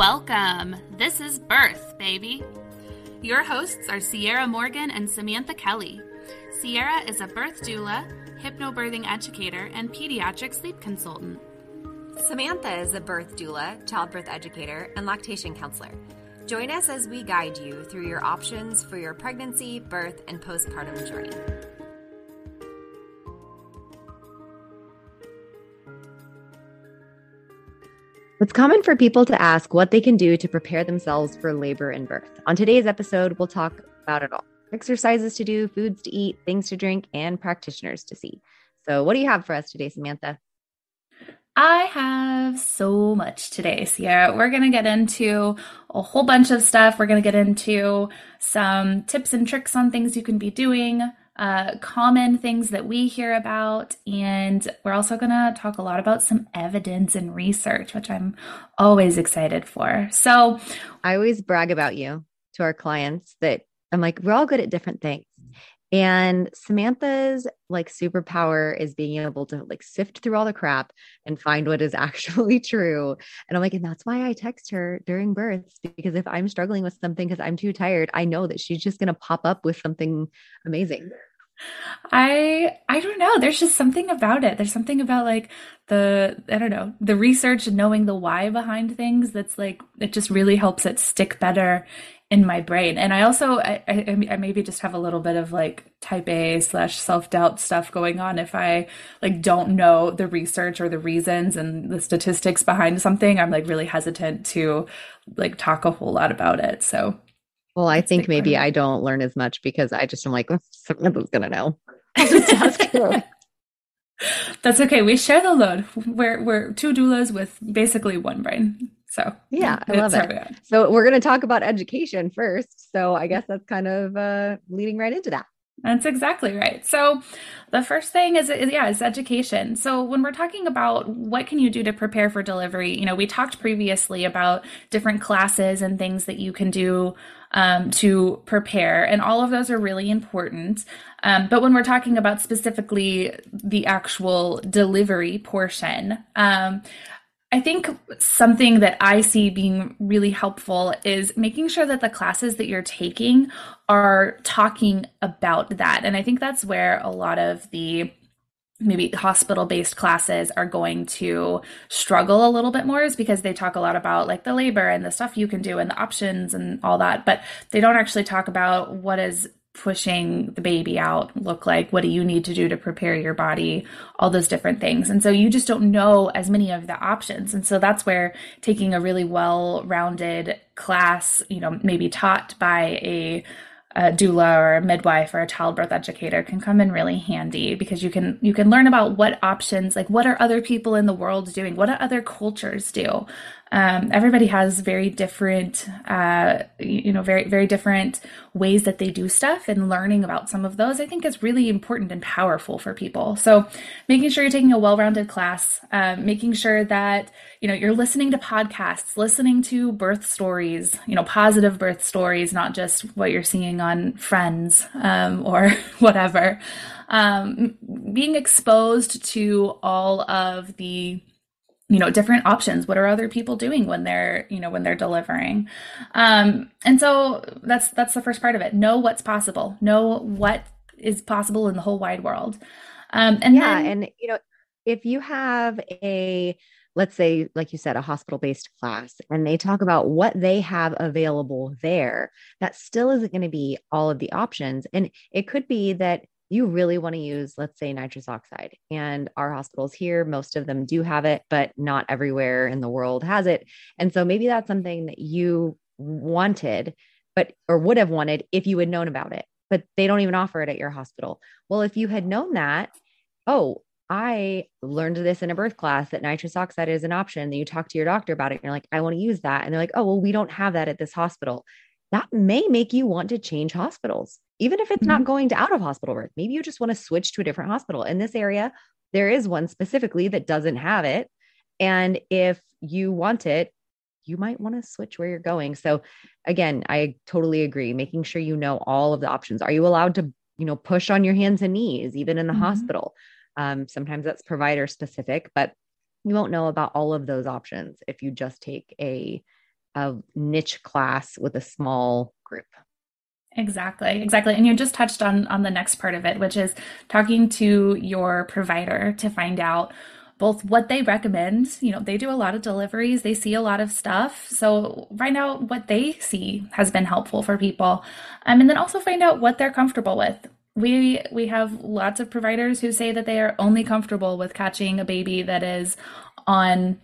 Welcome. This is Birth, baby. Your hosts are Sierra Morgan and Samantha Kelly. Sierra is a birth doula, hypnobirthing educator, and pediatric sleep consultant. Samantha is a birth doula, childbirth educator, and lactation counselor. Join us as we guide you through your options for your pregnancy, birth, and postpartum journey. It's common for people to ask what they can do to prepare themselves for labor and birth. On today's episode, we'll talk about it all exercises to do, foods to eat, things to drink, and practitioners to see. So, what do you have for us today, Samantha? I have so much today, Sierra. We're going to get into a whole bunch of stuff. We're going to get into some tips and tricks on things you can be doing, uh, common things that we hear about. And we're also going to talk a lot about some evidence and research, which I'm always excited for. So I always brag about you to our clients that I'm like, we're all good at different things. And Samantha's like superpower is being able to like sift through all the crap and find what is actually true. And I'm like, and that's why I text her during births because if I'm struggling with something because I'm too tired, I know that she's just going to pop up with something amazing. I I don't know. There's just something about it. There's something about like the I don't know the research and knowing the why behind things. That's like it just really helps it stick better in my brain. And I also I, I, I maybe just have a little bit of like type A slash self doubt stuff going on if I like don't know the research or the reasons and the statistics behind something. I'm like really hesitant to like talk a whole lot about it. So well, I think maybe I don't learn as much because I just am like, Samantha's gonna know. I'll just ask her. That's okay. We share the load. We're we're two doulas with basically one brain. So yeah, I love it. So we're going to talk about education first. So I guess that's kind of uh, leading right into that. That's exactly right. So the first thing is, is, yeah, is education. So when we're talking about what can you do to prepare for delivery, you know, we talked previously about different classes and things that you can do um, to prepare, and all of those are really important. Um, but when we're talking about specifically the actual delivery portion, um, I think something that I see being really helpful is making sure that the classes that you're taking are talking about that. And I think that's where a lot of the maybe hospital based classes are going to struggle a little bit more is because they talk a lot about like the labor and the stuff you can do and the options and all that but they don't actually talk about what is pushing the baby out look like? What do you need to do to prepare your body? All those different things. And so you just don't know as many of the options. And so that's where taking a really well rounded class, you know, maybe taught by a a doula or a midwife or a childbirth educator can come in really handy because you can you can learn about what options like what are other people in the world doing? What do other cultures do um, everybody has very different uh, you know very very different ways that they do stuff and learning about some of those i think is really important and powerful for people. So making sure you're taking a well-rounded class um, making sure that you know you're listening to podcasts listening to birth stories you know positive birth stories not just what you're seeing on friends um, or whatever. Um, being exposed to all of the you know different options. What are other people doing when they're you know when they're delivering? Um and so that's that's the first part of it. Know what's possible. Know what is possible in the whole wide world. Um and yeah then, and you know if you have a let's say like you said a hospital based class and they talk about what they have available there that still isn't going to be all of the options. And it could be that you really want to use, let's say, nitrous oxide. And our hospitals here, most of them do have it, but not everywhere in the world has it. And so maybe that's something that you wanted, but or would have wanted if you had known about it, but they don't even offer it at your hospital. Well, if you had known that, oh, I learned this in a birth class that nitrous oxide is an option. Then you talk to your doctor about it and you're like, I want to use that. And they're like, oh, well, we don't have that at this hospital. That may make you want to change hospitals even if it's mm-hmm. not going to out of hospital birth. Maybe you just want to switch to a different hospital. In this area, there is one specifically that doesn't have it. And if you want it, you might want to switch where you're going. So again, I totally agree. Making sure you know all of the options. Are you allowed to, you know, push on your hands and knees, even in the mm-hmm. hospital? Um, sometimes that's provider specific, but you won't know about all of those options if you just take a a niche class with a small group. Exactly, exactly. And you just touched on on the next part of it, which is talking to your provider to find out both what they recommend. You know, they do a lot of deliveries, they see a lot of stuff. So find out what they see has been helpful for people. Um, and then also find out what they're comfortable with. We we have lots of providers who say that they are only comfortable with catching a baby that is on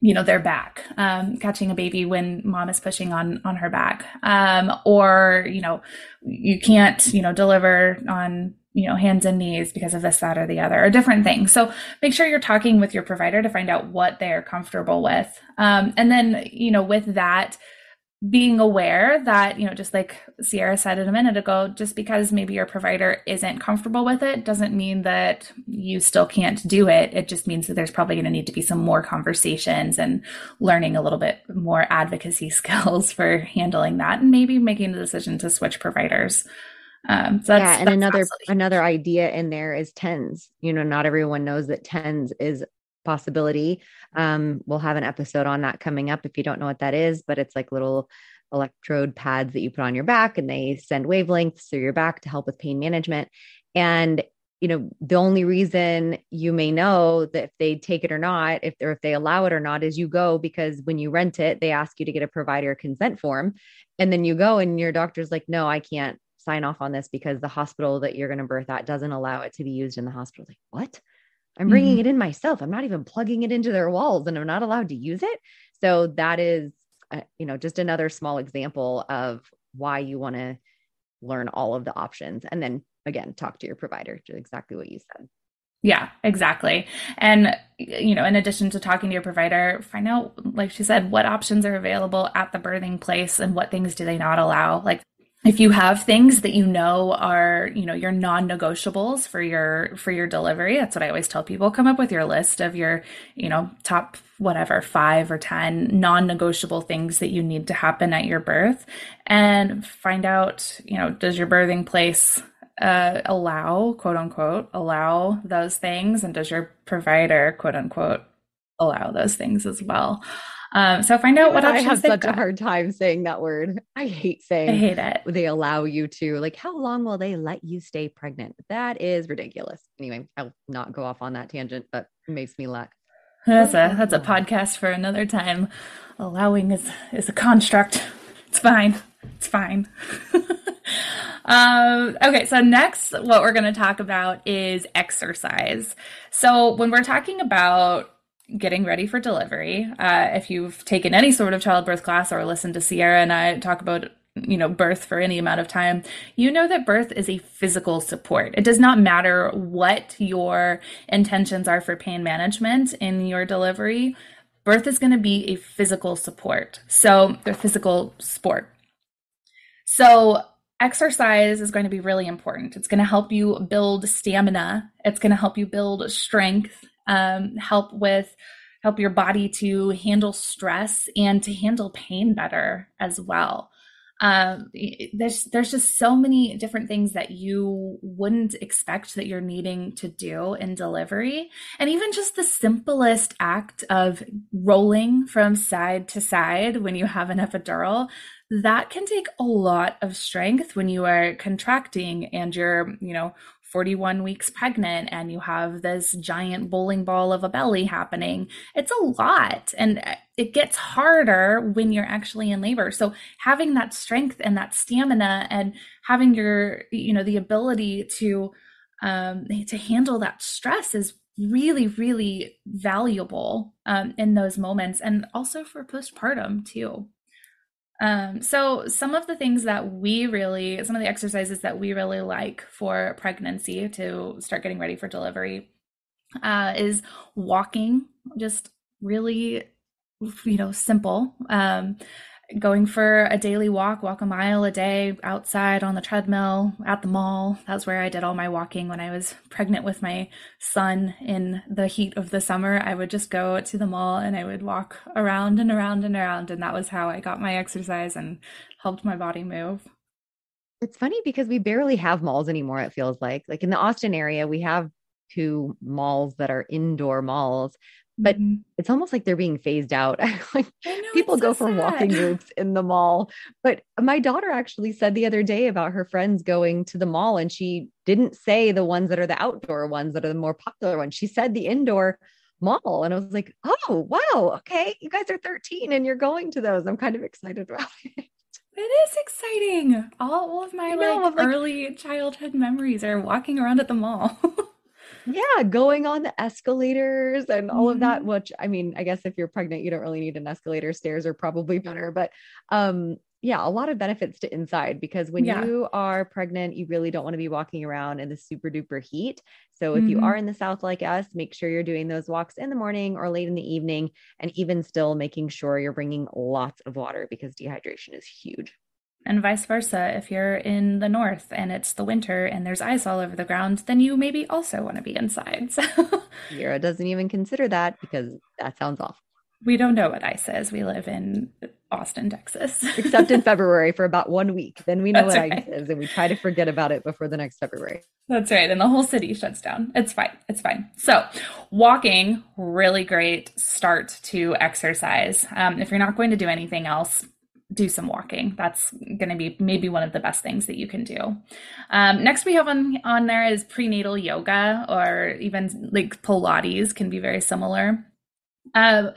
you know their back um, catching a baby when mom is pushing on on her back. Um, or you know you can't you know deliver on you know hands and knees because of this that or the other or different things. So make sure you're talking with your provider to find out what they're comfortable with. Um, and then you know with that being aware that, you know, just like Sierra said it a minute ago, just because maybe your provider isn't comfortable with it doesn't mean that you still can't do it. It just means that there's probably going to need to be some more conversations and learning a little bit more advocacy skills for handling that and maybe making the decision to switch providers. Um, so yeah, and another another idea in there is TENS. You know, not everyone knows that TENS is possibility. Um, we'll have an episode on that coming up if you don't know what that is, but it's like little electrode pads that you put on your back and they send wavelengths through your back to help with pain management. And you know, the only reason you may know that if they take it or not, if or if they allow it or not, is you go because when you rent it, they ask you to get a provider consent form, and then you go and your doctor's like, no, I can't sign off on this because the hospital that you're going to birth at doesn't allow it to be used in the hospital. Like what? I'm bringing mm-hmm. it in myself. I'm not even plugging it into their walls and I'm not allowed to use it. So that is, uh, you know, just another small example of why you want to learn all of the options. And then again, talk to your provider, to exactly what you said. Yeah, exactly. And, you know, in addition to talking to your provider, find out, like she said, what options are available at the birthing place and what things do they not allow. Like if you have things that you know are you know your non-negotiables for your for your delivery that's what i always tell people come up with your list of your you know top whatever five or ten non-negotiable things that you need to happen at your birth and find out you know does your birthing place uh, allow quote unquote allow those things? And does your provider quote unquote allow those things as well um, so find out what I have such got. a hard time saying that word. I hate saying. I hate it. They allow you to like. How long will they let you stay pregnant? That is ridiculous. Anyway, I'll not go off on that tangent, but it makes me laugh. That's a that's a podcast for another time. Allowing is is a construct. It's fine. It's fine. um, okay, so next, what we're going to talk about is exercise. So when we're talking about getting ready for delivery. Uh, if you've taken any sort of childbirth class or listened to Sierra and I talk about you know birth for any amount of time you know that birth is a physical support. It does not matter what your intentions are for pain management in your delivery. Birth is going to be a physical support. So a physical sport. So exercise is going to be really important. It's going to help you build stamina. It's going to help you build strength um, help with help your body to handle stress and to handle pain better as well. Um, there's there's just so many different things that you wouldn't expect that you're needing to do in delivery, and even just the simplest act of rolling from side to side when you have an epidural that can take a lot of strength when you are contracting and you're you know 41 weeks pregnant and you have this giant bowling ball of a belly happening. It's a lot and it gets harder when you're actually in labor. So having that strength and that stamina and having your, you know, the ability to, um, to handle that stress is really, really valuable um, in those moments and also for postpartum too. Um, so some of the things that we really, some of the exercises that we really like for pregnancy to start getting ready for delivery uh, is walking, just really, you know, simple. Um, going for a daily walk, walk a mile a day outside on the treadmill at the mall. That's where I did all my walking when I was pregnant with my son in the heat of the summer. I would just go to the mall and I would walk around and around and around. And that was how I got my exercise and helped my body move. It's funny because we barely have malls anymore, it feels like. Like in the Austin area, we have two malls that are indoor malls, but mm-hmm. it's almost like they're being phased out. like know, people go so for sad. walking groups in the mall. But my daughter actually said the other day about her friends going to the mall and she didn't say the ones that are the outdoor ones that are the more popular ones. She said the indoor mall. And I was like, oh, wow. Okay. You guys are 13 and you're going to those. I'm kind of excited about it. It is exciting. All of my know, like, like early childhood memories are walking around at the mall. yeah, going on the escalators and all mm-hmm. of that, mm-hmm. which I mean, I guess if you're pregnant, you don't really need an escalator. Stairs are probably better, but um yeah, a lot of benefits to inside because when yeah. you are pregnant, you really don't want to be walking around in the super duper heat. So if mm-hmm. you are in the south like us, make sure you're doing those walks in the morning or late in the evening and even still making sure you're bringing lots of water because dehydration is huge. And vice versa, if you're in the north and it's the winter and there's ice all over the ground, then you maybe also want to be inside. So Yura doesn't even consider that because that sounds awful. We don't know what ice is. We live in Austin, Texas. Except in February for about one week. Then we know That's what right. ice is and we try to forget about it before the next February. That's right. And the whole city shuts down. It's fine. It's fine. So, walking, really great start to exercise. Um, if you're not going to do anything else, do some walking. That's going to be maybe one of the best things that you can do. Um, next, we have on on there is prenatal yoga or even like Pilates can be very similar. Uh,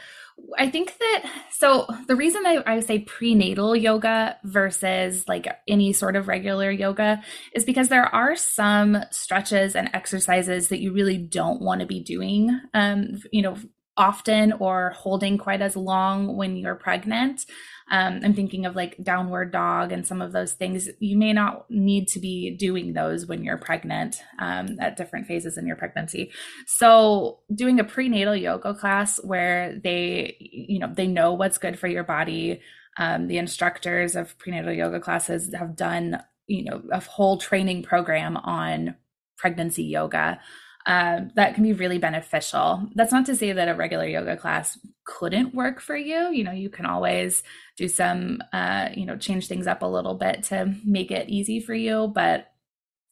I think that so the reason I, I say prenatal yoga versus like any sort of regular yoga is because there are some stretches and exercises that you really don't want to be doing. Um, you know, often or holding quite as long when you're pregnant. Um, I'm thinking of like downward dog and some of those things. You may not need to be doing those when you're pregnant um, at different phases in your pregnancy. So, doing a prenatal yoga class where they, you know, they know what's good for your body. Um, the instructors of prenatal yoga classes have done, you know, a whole training program on pregnancy yoga uh, that can be really beneficial. That's not to say that a regular yoga class couldn't work for you. You know, you can always do some, uh, you know, change things up a little bit to make it easy for you. But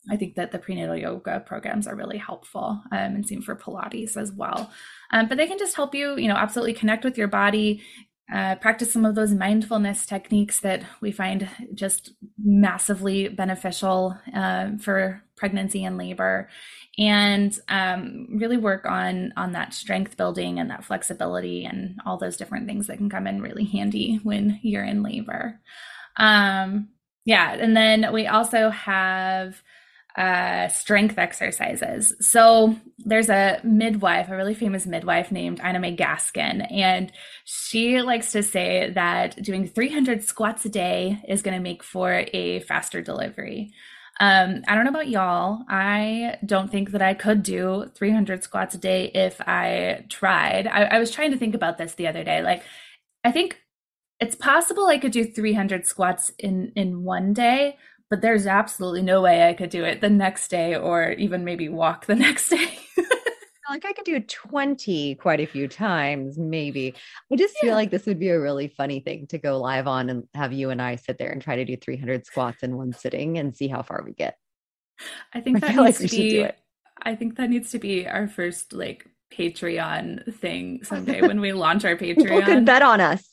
I think that the prenatal yoga programs are really helpful um, and same for Pilates as well. Um, but they can just help you, you know, absolutely connect with your body, uh, practice some of those mindfulness techniques that we find just massively beneficial uh, for pregnancy and labor. And um, really work on on that strength building and that flexibility and all those different things that can come in really handy when you're in labor. Um, yeah and then we also have uh, strength exercises. So there's a midwife, a really famous midwife named Ina May Gaskin, and she likes to say that doing 300 squats a day is going to make for a faster delivery. Um, I don't know about y'all. I don't think that I could do 300 squats a day if I tried. I, I was trying to think about this the other day. Like, I think it's possible I could do 300 squats in in one day, but there's absolutely no way I could do it the next day or even maybe walk the next day. like I could do 20 quite a few times, maybe. I just yeah. feel like this would be a really funny thing to go live on and have you and I sit there and try to do 300 squats in one sitting and see how far we get. I think that needs like to be I think that needs to be our first like Patreon thing someday when we launch our Patreon. People could bet on us.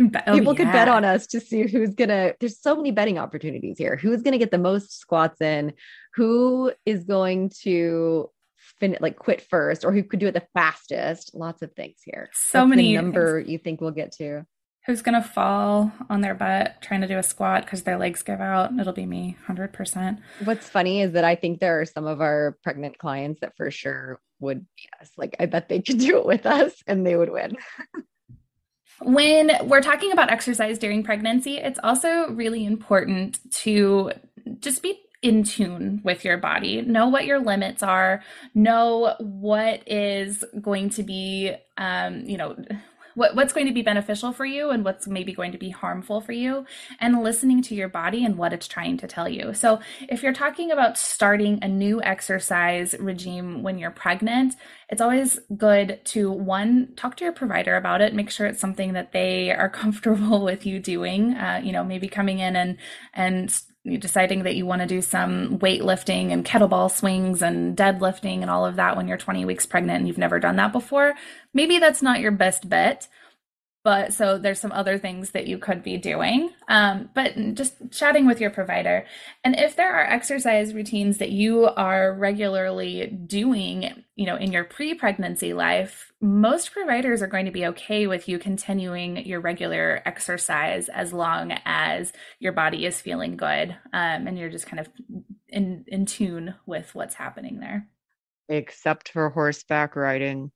Oh, People yeah. could bet on us to see who's gonna. There's so many betting opportunities here. Who's gonna get the most squats in? Who is going to fin- like quit first or who could do it the fastest. Lots of things here. So What's many number things. you think we'll get to. Who's gonna fall on their butt trying to do a squat because their legs give out? It'll be me, hundred percent. What's funny is that I think there are some of our pregnant clients that for sure would beat us. Like I bet they could do it with us and they would win. when we're talking about exercise during pregnancy, it's also really important to just be in tune with your body. Know what your limits are. Know what is going to be, um, you know, what, what's going to be beneficial for you and what's maybe going to be harmful for you and listening to your body and what it's trying to tell you. So if you're talking about starting a new exercise regime when you're pregnant it's always good to one talk to your provider about it make sure it's something that they are comfortable with you doing uh, you know maybe coming in and and deciding that you want to do some weightlifting and kettlebell swings and deadlifting and all of that when you're 20 weeks pregnant and you've never done that before, maybe that's not your best bet. But so there's some other things that you could be doing. Um, but just chatting with your provider. And if there are exercise routines that you are regularly doing you know in your pre-pregnancy life most providers are going to be okay with you continuing your regular exercise as long as your body is feeling good um, and you're just kind of in in tune with what's happening there except for horseback riding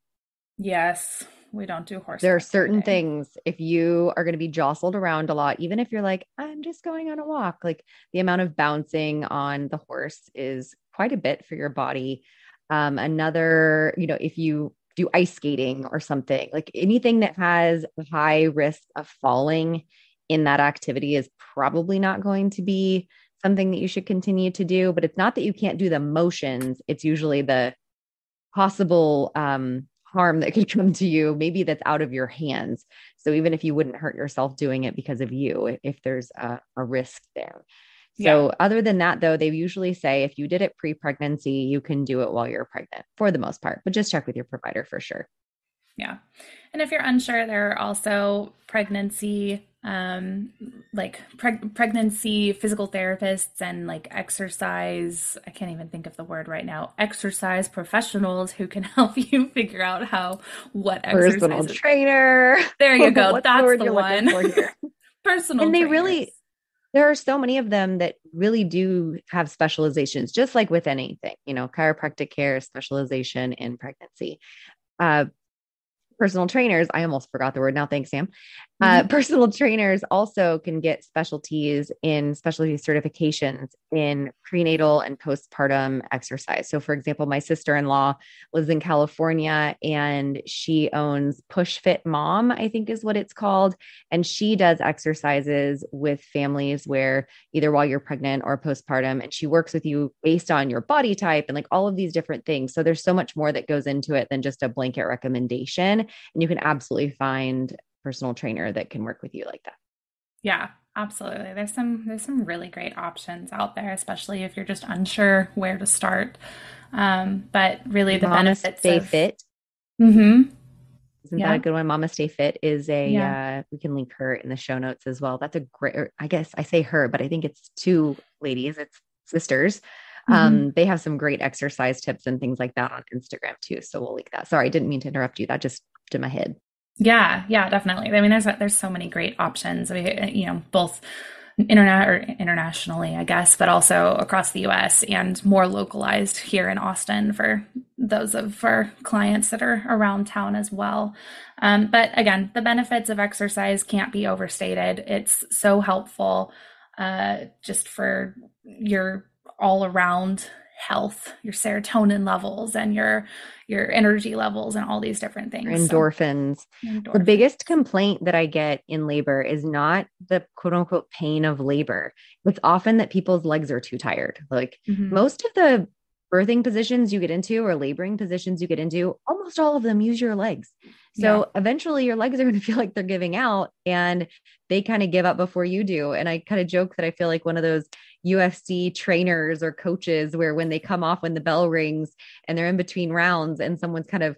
yes we don't do horse. There are certain things if you are going to be jostled around a lot, even if you're like, I'm just going on a walk, like the amount of bouncing on the horse is quite a bit for your body. Um, another, you know, if you do ice skating or something, like anything that has a high risk of falling in that activity is probably not going to be something that you should continue to do. But it's not that you can't do the motions, it's usually the possible um, harm that could come to you, maybe that's out of your hands. So even if you wouldn't hurt yourself doing it because of you, if there's a, a risk there. So, yeah. other than that, though, they usually say if you did it pre pregnancy, you can do it while you're pregnant for the most part, but just check with your provider for sure. Yeah. And if you're unsure, there are also pregnancy um, like preg- pregnancy physical therapists and like exercise i can't even think of the word right now exercise professionals who can help you figure out how what exercise. personal trainer there you go that's the, the one personal and they trainers. really there are so many of them that really do have specializations just like with anything you know chiropractic care specialization in pregnancy. Uh, personal trainers i almost forgot the word now thanks sam uh, mm-hmm. personal trainers also can get specialties in specialty certifications in prenatal and postpartum exercise. So, for example, my sister in law lives in California and she owns Push Fit Mom, I think is what it's called. And she does exercises with families where either while you're pregnant or postpartum, and she works with you based on your body type and like all of these different things. So, there's so much more that goes into it than just a blanket recommendation. And you can absolutely find personal trainer that can work with you like that. Yeah, absolutely. There's some there's some really great options out there, especially if you're just unsure where to start. Um, but really, the Mama benefits Stay of, Fit. Mm-hmm. Isn't yeah. that a good one? MamasteFit is a. Yeah. Uh, we can link her in the show notes as well. That's a great. I guess I say her, but I think it's two ladies. It's sisters. Mm-hmm. Um, they have some great exercise tips and things like that on Instagram too. So we'll link that. Sorry, I didn't mean to interrupt you. That just in my head. Yeah, yeah, definitely. I mean, there's there's so many great options. We, you know, both internet or internationally, I guess, but also across the U.S. and more localized here in Austin for those of our clients that are around town as well. Um, but again, the benefits of exercise can't be overstated. It's so helpful, uh, just for your all around health, your serotonin levels and your your energy levels and all these different things. Endorphins. So, endorphins. The biggest complaint that I get in labor is not the quote unquote pain of labor. It's often that people's legs are too tired. Like mm-hmm. most of the birthing positions you get into or laboring positions you get into, almost all of them use your legs. So yeah. eventually your legs are going to feel like they're giving out and they kind of give up before you do. And I kind of joke that I feel like one of those UFC trainers or coaches where when they come off when the bell rings and they're in between rounds and someone's kind of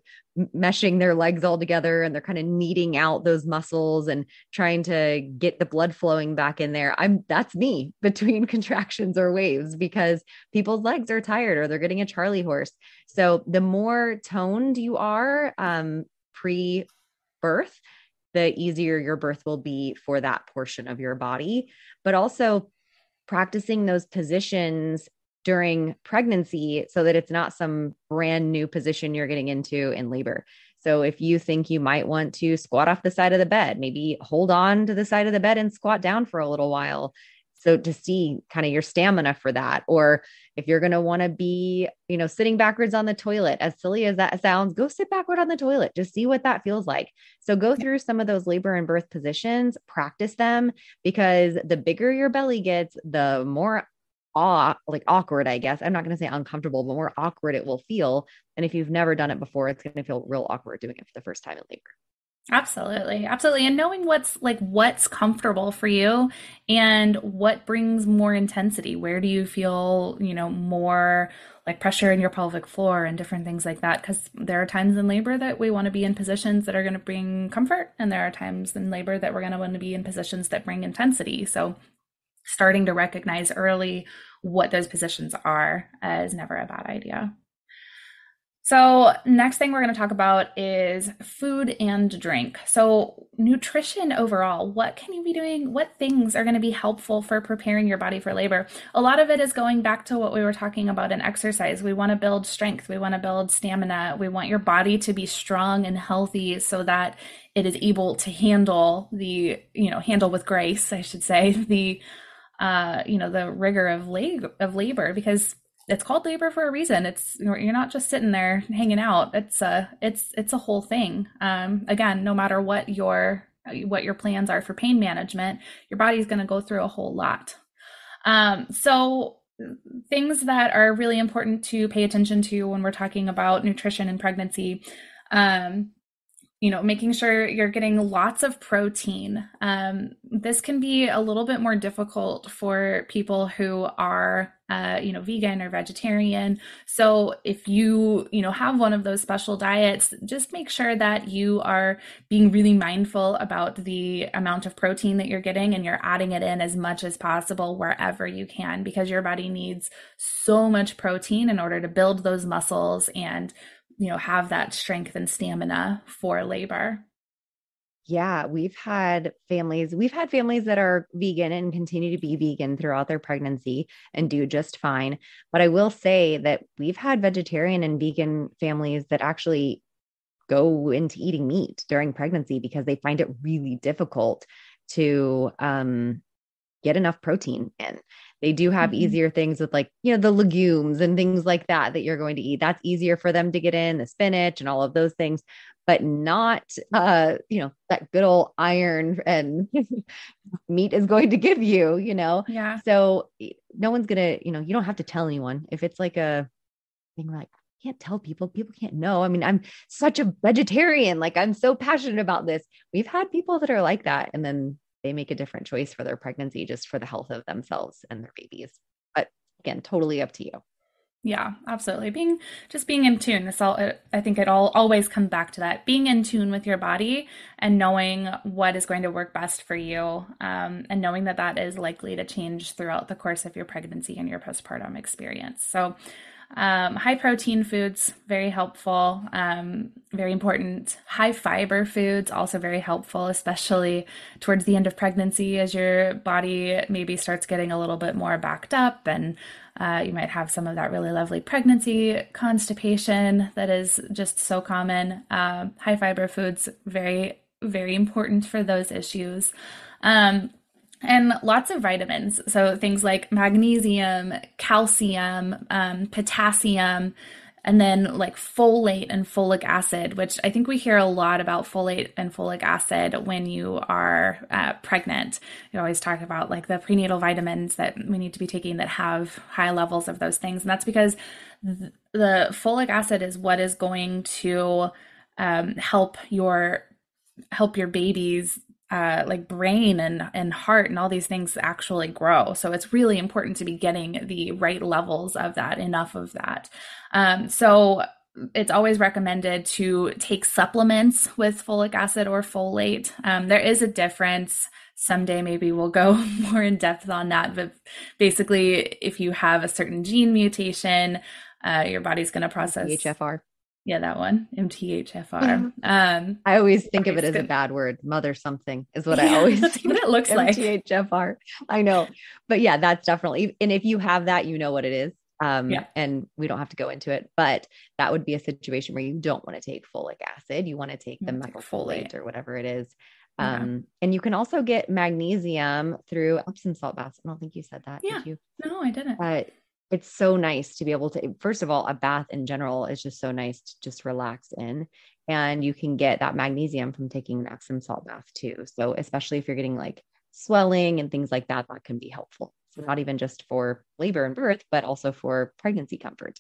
meshing their legs all together and they're kind of kneading out those muscles and trying to get the blood flowing back in there. I'm that's me between contractions or waves because people's legs are tired or they're getting a Charlie horse. So the more toned you are um, pre birth, the easier your birth will be for that portion of your body. But also, practicing those positions during pregnancy so that it's not some brand new position you're getting into in labor. So if you think you might want to squat off the side of the bed, maybe hold on to the side of the bed and squat down for a little while. So to see kind of your stamina for that or if you're going to want to be, you know, sitting backwards on the toilet, as silly as that sounds, go sit backward on the toilet. Just see what that feels like. So go through some of those labor and birth positions, practice them because the bigger your belly gets, the more awe, like awkward, I guess. I'm not going to say uncomfortable, but more awkward it will feel. And if you've never done it before, it's going to feel real awkward doing it for the first time in labor. Absolutely. Absolutely. And knowing what's like what's comfortable for you and what brings more intensity. Where do you feel, you know, more like pressure in your pelvic floor and different things like that because there are times in labor that we want to be in positions that are going to bring comfort and there are times in labor that we're going to want to be in positions that bring intensity. So starting to recognize early what those positions are is never a bad idea. So, next thing we're going to talk about is food and drink. So, nutrition overall, what can you be doing? What things are going to be helpful for preparing your body for labor? A lot of it is going back to what we were talking about in exercise. We want to build strength, we want to build stamina, we want your body to be strong and healthy so that it is able to handle the, you know, handle with grace, I should say, the uh, you know, the rigor of labor of labor because it's called labor for a reason. It's you're not just sitting there hanging out. It's a it's it's a whole thing. Um, again, no matter what your what your plans are for pain management, your body's going to go through a whole lot. Um, so things that are really important to pay attention to when we're talking about nutrition and pregnancy. Um, you know, making sure you're getting lots of protein. Um, this can be a little bit more difficult for people who are, uh, you know, vegan or vegetarian. So if you, you know, have one of those special diets, just make sure that you are being really mindful about the amount of protein that you're getting and you're adding it in as much as possible wherever you can because your body needs so much protein in order to build those muscles and you know have that strength and stamina for labor. Yeah we've had families we've had families that are vegan and continue to be vegan throughout their pregnancy and do just fine. But i will say that we've had vegetarian and vegan families that actually go into eating meat during pregnancy because they find it really difficult to um, get enough protein in they do have mm-hmm. easier things with like, you know, the legumes and things like that that you're going to eat. That's easier for them to get in, the spinach and all of those things, but not uh, you know, that good old iron and meat is going to give you, you know. Yeah. So no one's gonna, you know, you don't have to tell anyone. If it's like a thing like can't tell people people can't know i mean i'm such a vegetarian like i'm so passionate about this we've had people that are like that and then they make a different choice for their pregnancy just for the health of themselves and their babies. But again, totally up to you. Yeah, absolutely. Being just being in tune. This all I think it all always comes back to that. Being in tune with your body and knowing what is going to work best for you, um, and knowing that that is likely to change throughout the course of your pregnancy and your postpartum experience. So, um, high protein foods, very helpful, um, very important. High fiber foods, also very helpful, especially towards the end of pregnancy as your body maybe starts getting a little bit more backed up and uh, you might have some of that really lovely pregnancy constipation that is just so common. Um, high fiber foods, very, very important for those issues. Um, and lots of vitamins. So things like magnesium, calcium, um, potassium, and then like folate and folic acid, which I think we hear a lot about folate and folic acid when you are uh, pregnant. You always talk about like the prenatal vitamins that we need to be taking that have high levels of those things. And that's because th- the folic acid is what is going to um, help your help your babies uh, like brain and and heart and all these things actually grow. So it's really important to be getting the right levels of that, enough of that. Um, so it's always recommended to take supplements with folic acid or folate. Um, there is a difference. Someday maybe we'll go more in depth on that. But basically, if you have a certain gene mutation, uh, your body's going to process HFR. Yeah, that one, MTHFR. Um, I always think of it as good. a bad word. Mother something is what yeah, I always think. What it looks like. MTHFR. I know. But yeah, that's definitely, and if you have that, you know what it is. Um, yeah. and we don't have to go into it, but that would be a situation where you don't want to take folic acid. You want to take the methylfolate or whatever it is. Um, and you can also get magnesium through Epsom salt baths. I don't think you said that. Yeah. Did you? No, I didn't. Uh, it's so nice to be able to first of all a bath in general is just so nice to just relax in. And you can get that magnesium from taking an epsom salt bath too. So especially if you're getting like swelling and things like that that can be helpful. So not even just for labor and birth but also for pregnancy comfort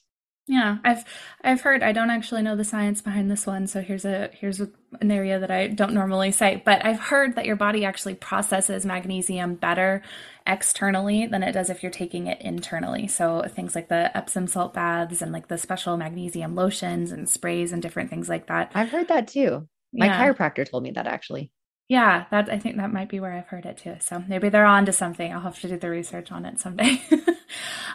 Yeah, I've I've heard I don't actually know the science behind this one, so here's a here's a, an area that I don't normally cite, but I've heard that your body actually processes magnesium better externally than it does if you're taking it internally. So things like the Epsom salt baths and like the special magnesium lotions and sprays and different things like that. I've heard that too. My yeah. chiropractor told me that actually. Yeah, that I think that might be where I've heard it too. So maybe they're on to something. I'll have to do the research on it someday.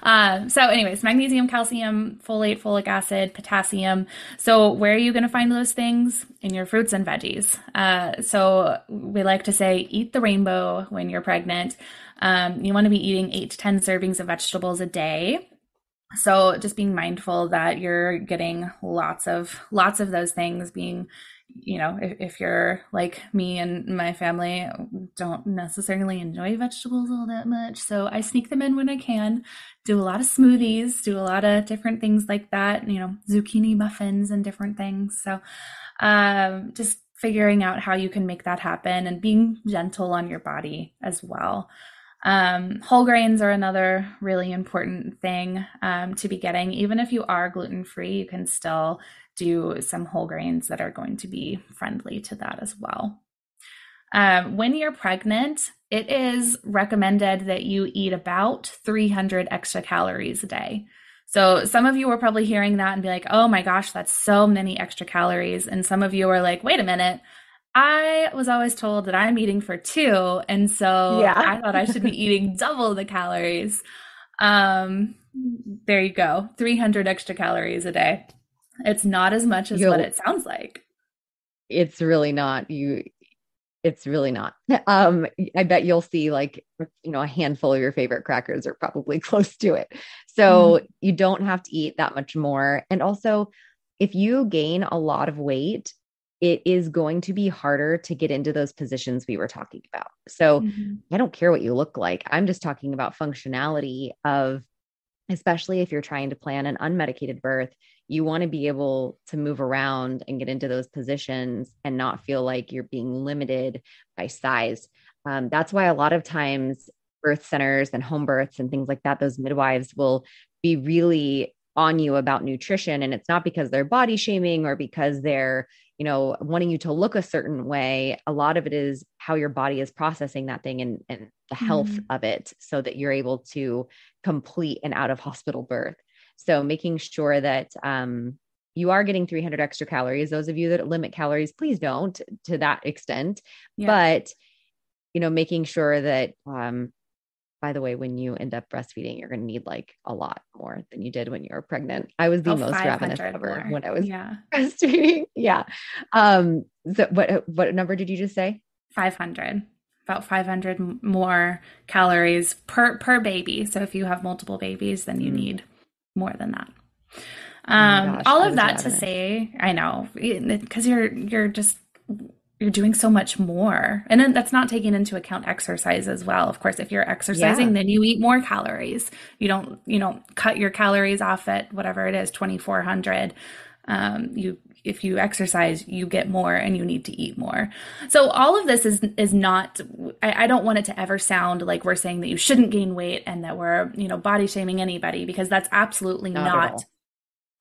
um, so, anyways, magnesium, calcium, folate, folic acid, potassium. So, where are you going to find those things? In your fruits and veggies. Uh, so, we like to say eat the rainbow when you're pregnant. Um, you want to be eating eight to 10 servings of vegetables a day. So just being mindful that you're getting lots of lots of those things being you know, if, if, you're like me and my family don't necessarily enjoy vegetables all that much. So I sneak them in when I can, do a lot of smoothies, do a lot of different things like that, you know, zucchini muffins and different things. So um, just figuring out how you can make that happen and being gentle on your body as well. Um, whole grains are another really important thing um, to be getting. Even if you are gluten free, you can still do some whole grains that are going to be friendly to that as well. Um, when you're pregnant, it is recommended that you eat about 300 extra calories a day. So some of you were probably hearing that and be like, oh my gosh, that's so many extra calories. And some of you are like, wait a minute. I was always told that I'm eating for two. And so yeah. I thought I should be eating double the calories. Um, there you go 300 extra calories a day. It's not as much as You'll, what it sounds like. It's really not. You it's really not. Um, I bet you'll see like you know a handful of your favorite crackers are probably close to it. So mm. you don't have to eat that much more. And also, if you gain a lot of weight, it is going to be harder to get into those positions we were talking about. So mm-hmm. I don't care what you look like. I'm just talking about functionality of especially if you're trying to plan an unmedicated birth, you want to be able to move around and get into those positions and not feel like you're being limited by size. Um, that's why a lot of times birth centers and home births and things like that, those midwives will be really on you about nutrition. And it's not because they're body shaming or because they're, you know, wanting you to look a certain way. A lot of it is how your body is processing that thing and, and the health mm. of it so that you're able to complete an out of hospital birth. So making sure that um, you are getting 300 extra calories. Those of you that limit calories, please don't to that extent. Yeah. But you know, making sure that um, by the way, when you end up breastfeeding, you're going to need like a lot more than you did when you were pregnant. I was the oh, most ravenous ever when I was yeah. breastfeeding. Yeah. Um, so what, what number did you just say? 500 about 500 more calories per per baby so if you have multiple babies then you mm. need more than that. Oh um, gosh, all of that to say, I know because you're you're just you're doing so much more, and then that's not taking into account exercise as well. Of course, if you're exercising, yeah. then you eat more calories. You don't you know cut your calories off at whatever it is, twenty four hundred. Um, you if you exercise, you get more and you need to eat more. So all of this is is not I, I, don't want it to ever sound like we're saying that you shouldn't gain weight and that we're, you know, body shaming anybody because that's absolutely not, not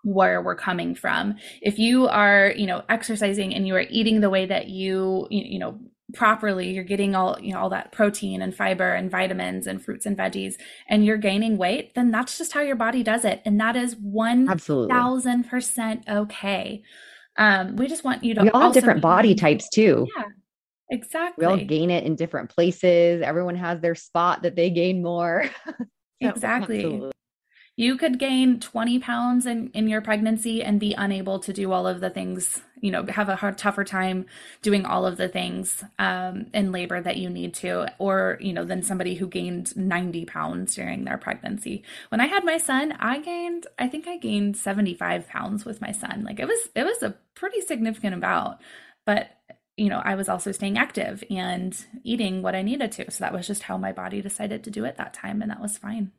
where we're coming from. If you are, you know, exercising and you are eating the way that you, you know, properly you're getting all you know all that protein and fiber and vitamins and fruits and veggies and you're gaining weight then that's just how your body does it and that is 1000% okay um, we just want you to. We all have different body types too. Yeah, exactly. We all gain it in different places. Everyone has their spot that they gain more. so, exactly. Absolutely. You could gain 20 pounds in, in your pregnancy and be unable to do all of the things, you know, have a hard, tougher time doing all of the things um, in labor that you need to, or, you know, than somebody who gained 90 pounds during their pregnancy. When I had my son, I gained, I think I gained 75 pounds with my son. Like it was, it was a pretty significant amount, but you know, I was also staying active and eating what I needed to. So that was just how my body decided to do it that time, and that was fine.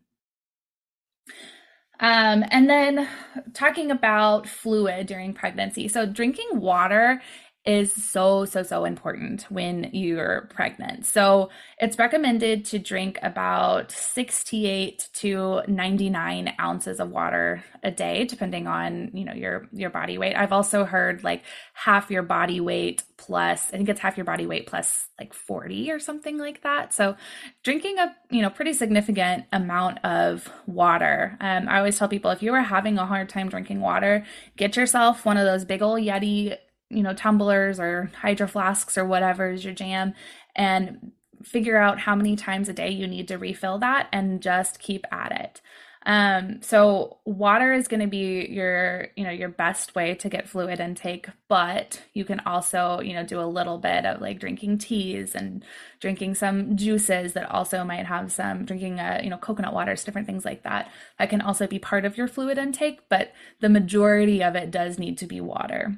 Um, and then talking about fluid during pregnancy. So, drinking water is so, so, so important when you're pregnant. So it's recommended to drink about 68 to 99 ounces of water a day, depending on, you know, your, your body weight. I've also heard like half your body weight plus, I think it's half your body weight plus like 40 or something like that. So drinking a, you know, pretty significant amount of water. Um, I always tell people if you are having a hard time drinking water, get yourself one of those big old Yeti you know, tumblers or hydro flasks or whatever is your jam and figure out how many times a day you need to refill that and just keep at it. Um, so water is going to be your, you know, your best way to get fluid intake, but you can also, you know, do a little bit of like drinking teas and drinking some juices that also might have some drinking, uh, you know, coconut waters, different things like that. That can also be part of your fluid intake, but the majority of it does need to be water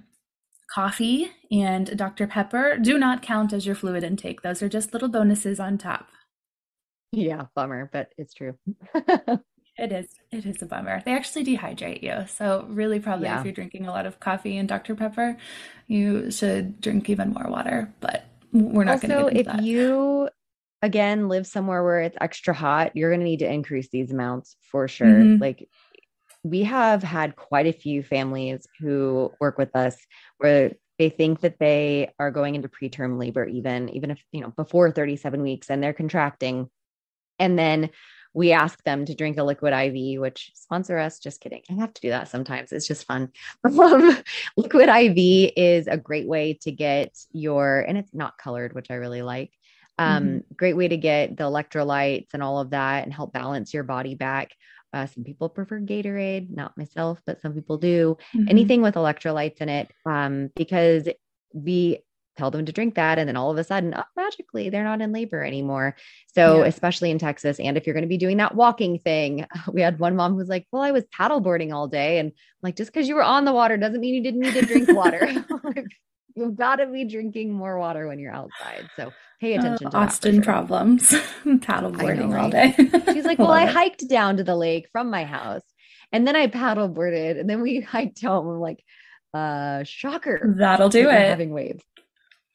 coffee and Dr. Pepper do not count as your fluid intake. Those are just little bonuses on top. Yeah, bummer, but it's true. it is. It is a bummer. They actually dehydrate you. So, really, probably yeah. if you're drinking a lot of coffee and Dr. Pepper, you should drink even more water. But we're not going to into if that. you again live somewhere where it's extra hot, you're going to need to increase these amounts for sure. Mm-hmm. Like we have had quite a few families who work with us where they think that they are going into preterm labor even even if you know before 37 weeks and they're contracting and then we ask them to drink a liquid IV, which sponsor us. Just kidding. I have to do that sometimes. It's just fun. Um, liquid IV is a great way to get your, and it's not colored, which I really like. Um, mm-hmm. Great way to get the electrolytes and all of that and help balance your body back. Uh, some people prefer Gatorade, not myself, but some people do. Mm-hmm. Anything with electrolytes in it, um, because we tell them to drink that, and then all of a sudden, oh, magically, they're not in labor anymore. So, yeah. especially in Texas, and if you're going to be doing that walking thing, we had one mom who was like, "Well, I was paddleboarding all day," and I'm like, just because you were on the water doesn't mean you didn't need to drink water. You've got to be drinking more water when you're outside. So pay attention uh, to Austin sure. problems, paddleboarding know, all day. She's like, well, I hiked down to the lake from my house and then I paddleboarded and then we hiked home. I'm like, uh, shocker. That'll do it. Having waves.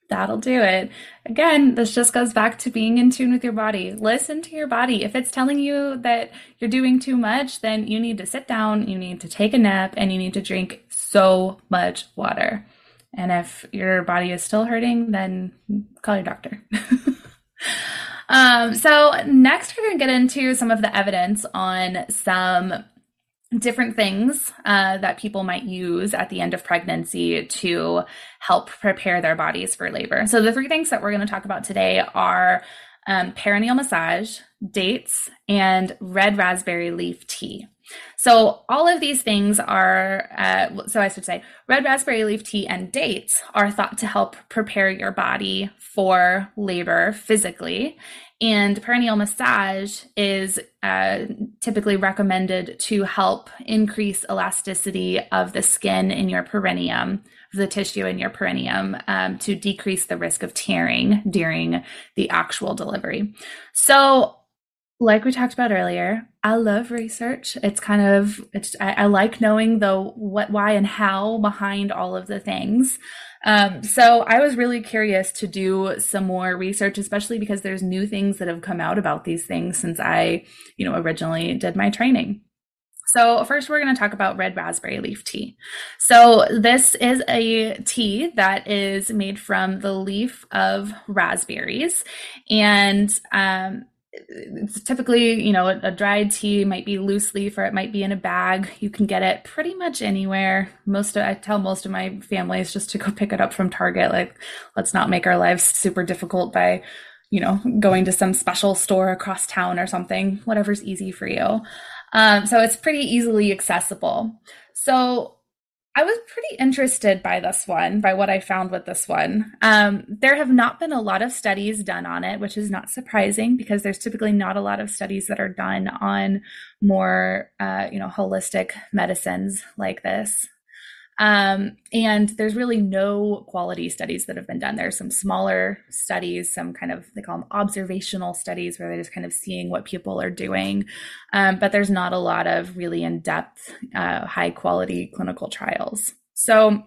That'll do it. Again, this just goes back to being in tune with your body. Listen to your body. If it's telling you that you're doing too much, then you need to sit down, you need to take a nap, and you need to drink so much water. And if your body is still hurting, then call your doctor. um, so, next, we're going to get into some of the evidence on some different things uh, that people might use at the end of pregnancy to help prepare their bodies for labor. So, the three things that we're going to talk about today are um, perineal massage, dates, and red raspberry leaf tea. So all of these things are, uh, so I should say, red raspberry leaf tea and dates are thought to help prepare your body for labor physically. And perineal massage is uh, typically recommended to help increase elasticity of the skin in your perineum, the tissue in your perineum, um, to decrease the risk of tearing during the actual delivery. So like we talked about earlier, I love research. It's kind of it's I, I, like knowing the what, why, and how behind all of the things. Um, so I was really curious to do some more research, especially because there's new things that have come out about these things since I, you know, originally did my training. So first we're going to talk about red raspberry leaf tea. So this is a tea that is made from the leaf of raspberries and um, it's typically, you know, a, a, dried tea might be loose leaf or it might be in a bag. You can get it pretty much anywhere. Most of, I tell most of my families just to go pick it up from Target. Like, let's not make our lives super difficult by, you know, going to some special store across town or something, whatever's easy for you. Um, so it's pretty easily accessible. So I was pretty interested by this one, by what I found with this one. Um, there have not been a lot of studies done on it, which is not surprising because there's typically not a lot of studies that are done on more, uh, you know, holistic medicines like this. Um, and there's really no quality studies that have been done. There's some smaller studies, some kind of, they call them observational studies where they're just kind of seeing what people are doing. Um, but there's not a lot of really in depth, uh, high quality clinical trials. So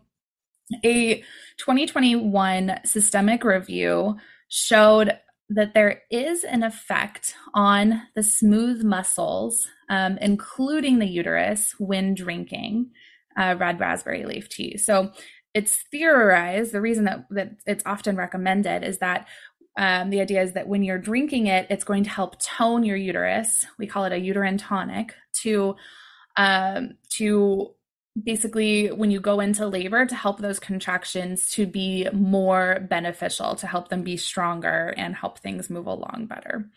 A 2021 systemic review showed that there is an effect on the smooth muscles, um, including the uterus, when drinking uh, red raspberry leaf tea. So it's theorized. The reason that, that it's often recommended is that um, the idea is that when you're drinking it, it's going to help tone your uterus. We call it a uterine tonic to um, to basically when you go into labor to help those contractions to be more beneficial, to help them be stronger and help things move along better.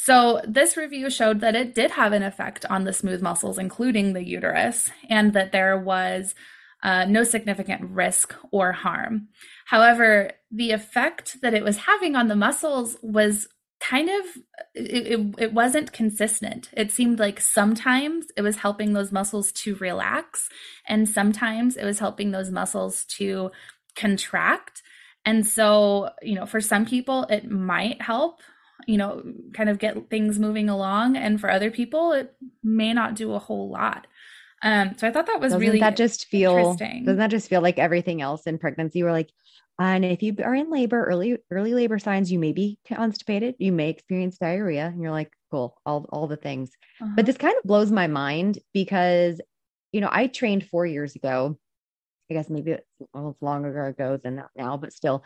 So, this review showed that it did have an effect on the smooth muscles, including the uterus, and that there was uh, no significant risk or harm. However, the effect that it was having on the muscles was kind of it, it, it, wasn't consistent it seemed like sometimes it was helping those muscles to relax and sometimes it was helping those muscles to contract and so you know for some people it might help you know kind of get things moving along and for other people it may not do a whole lot um so i thought that was doesn't really that just feel doesn't that just feel like everything else in pregnancy we're like and if you are in labor, early early labor signs, you may be constipated, you may experience diarrhea, and you're like, cool, all all the things. Uh-huh. But this kind of blows my mind because, you know, I trained four years ago. I guess maybe it's, longer ago than that now, but still.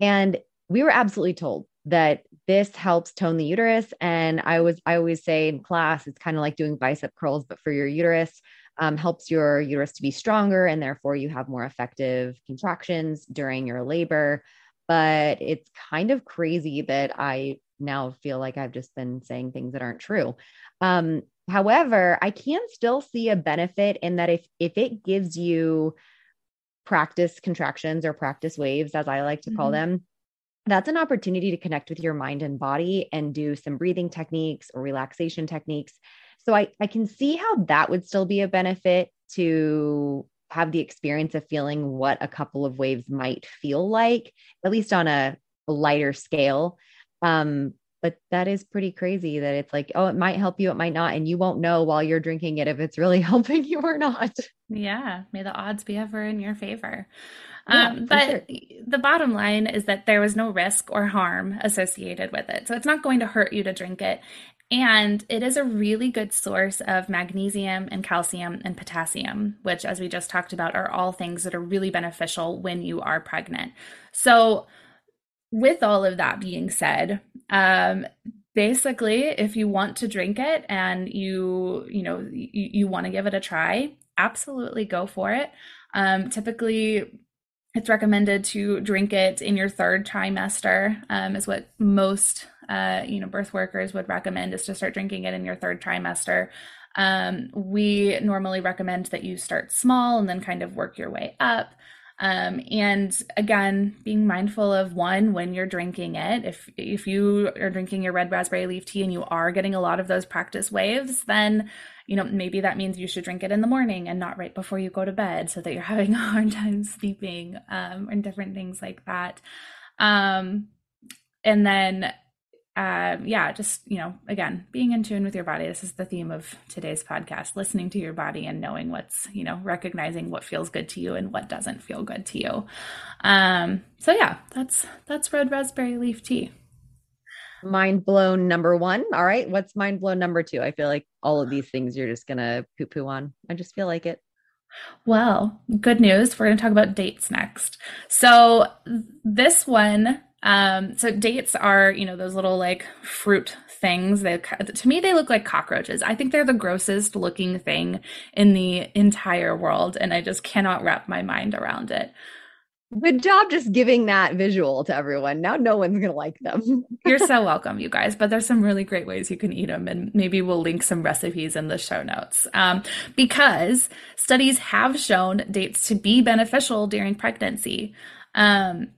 And we were absolutely told that this helps tone the uterus. And I was, I always say in class, it's kind of like doing bicep curls, but for your uterus um, helps your uterus to be stronger and therefore you have more effective contractions during your labor. But it's kind of crazy that I now feel like I've just been saying things that aren't true. Um, however, I can still see a benefit in that if if it gives you practice contractions or practice waves, as I like to call mm-hmm. them, that's an opportunity to connect with your mind and body and do some breathing techniques or relaxation techniques so I, I can see how that would still be a benefit to have the experience of feeling what a couple of waves might feel like, at least on a, lighter scale. Um, but that is pretty crazy that it's like, oh, it might help you, it might not. And you won't know while you're drinking it if it's really helping you or not. Yeah. May the odds be ever in your favor. Yeah, um, but sure. the bottom line is that there was no risk or harm associated with it. So it's not going to hurt you to drink it. And it is a really good source of magnesium and calcium and potassium, which, as we just talked about, are all things that are really beneficial when you are pregnant. So, with all of that being said, um, basically, if you want to drink it and you, you know, you, you want to give it a try, absolutely go for it. Um, typically, it's recommended to drink it in your third trimester um, is what most uh, you know birth workers would recommend is to start drinking it in your third trimester um, we normally recommend that you start small and then kind of work your way up um, and again, being mindful of one when you're drinking it. If if you are drinking your red raspberry leaf tea and you are getting a lot of those practice waves, then you know maybe that means you should drink it in the morning and not right before you go to bed, so that you're having a hard time sleeping, um, and different things like that. Um, and then um, yeah, just, you know, again, being in tune with your body. This is the theme of today's podcast listening to your body and knowing what's, you know, recognizing what feels good to you and what doesn't feel good to you. Um, so, yeah, that's, that's red raspberry leaf tea. Mind blown number one. All right. What's mind blown number two? I feel like all of these things you're just going to poo poo on. I just feel like it. Well, good news. We're going to talk about dates next. So, this one um, so dates are, you know, those little like fruit things. They to me they look like cockroaches. I think they're the grossest looking thing in the entire world, and I just cannot wrap my mind around it. Good job just giving that visual to everyone. Now no one's going to like them. You're so welcome, you guys. But there's some really great ways you can eat them. And maybe we'll link some recipes in the show notes. Um, because studies have shown dates to be beneficial during pregnancy. Um,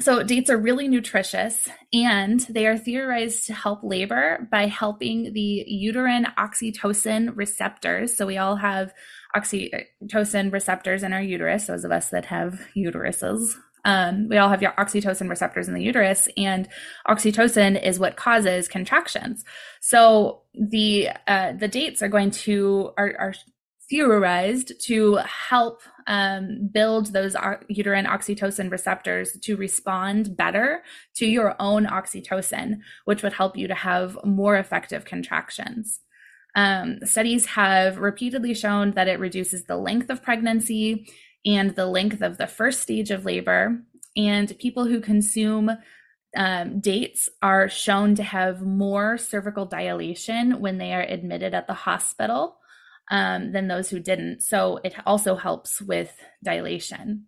so, dates are really nutritious and they are theorized to help labor by helping the uterine oxytocin receptors. So, we all have oxytocin receptors in our uterus, those of us that have uteruses. Um, we all have your oxytocin receptors in the uterus, and oxytocin is what causes contractions. So the uh, the dates are going to are, are theorized to help um, build those uterine oxytocin receptors to respond better to your own oxytocin, which would help you to have more effective contractions. Um, studies have repeatedly shown that it reduces the length of pregnancy and the length of the first stage of labor. And people who consume um, dates are shown to have more cervical dilation when they are admitted at the hospital um, than those who didn't. So it also helps with dilation.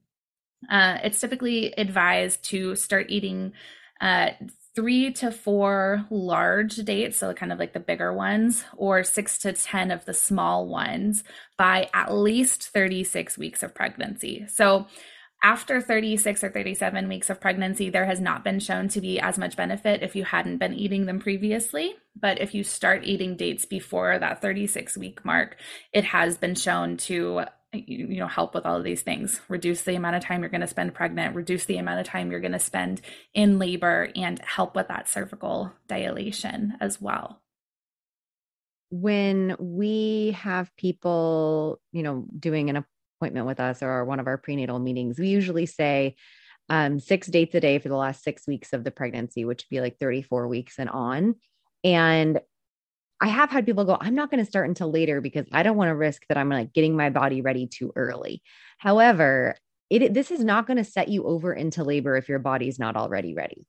Uh, it's typically advised to start eating uh, three to four large dates, so kind of like the bigger ones, or six to 10 of the small ones by at least 36 weeks of pregnancy. So after 36 or 37 weeks of pregnancy, there has not been shown to be as much benefit if you hadn't been eating them previously. But if you start eating dates before that 36 week mark, it has been shown to you know help with all of these things reduce the amount of time you're going to spend pregnant reduce the amount of time you're going to spend in labor and help with that cervical dilation as well when we have people you know doing an appointment with us or one of our prenatal meetings, we usually say um, six dates a day for the last six weeks of the pregnancy, which would be like 34 weeks and on. And I have had people go, I'm not going to start until later because I don't want to risk that I'm like getting my body ready too early. However, it this is not going to set you over into labor if your body's not already ready.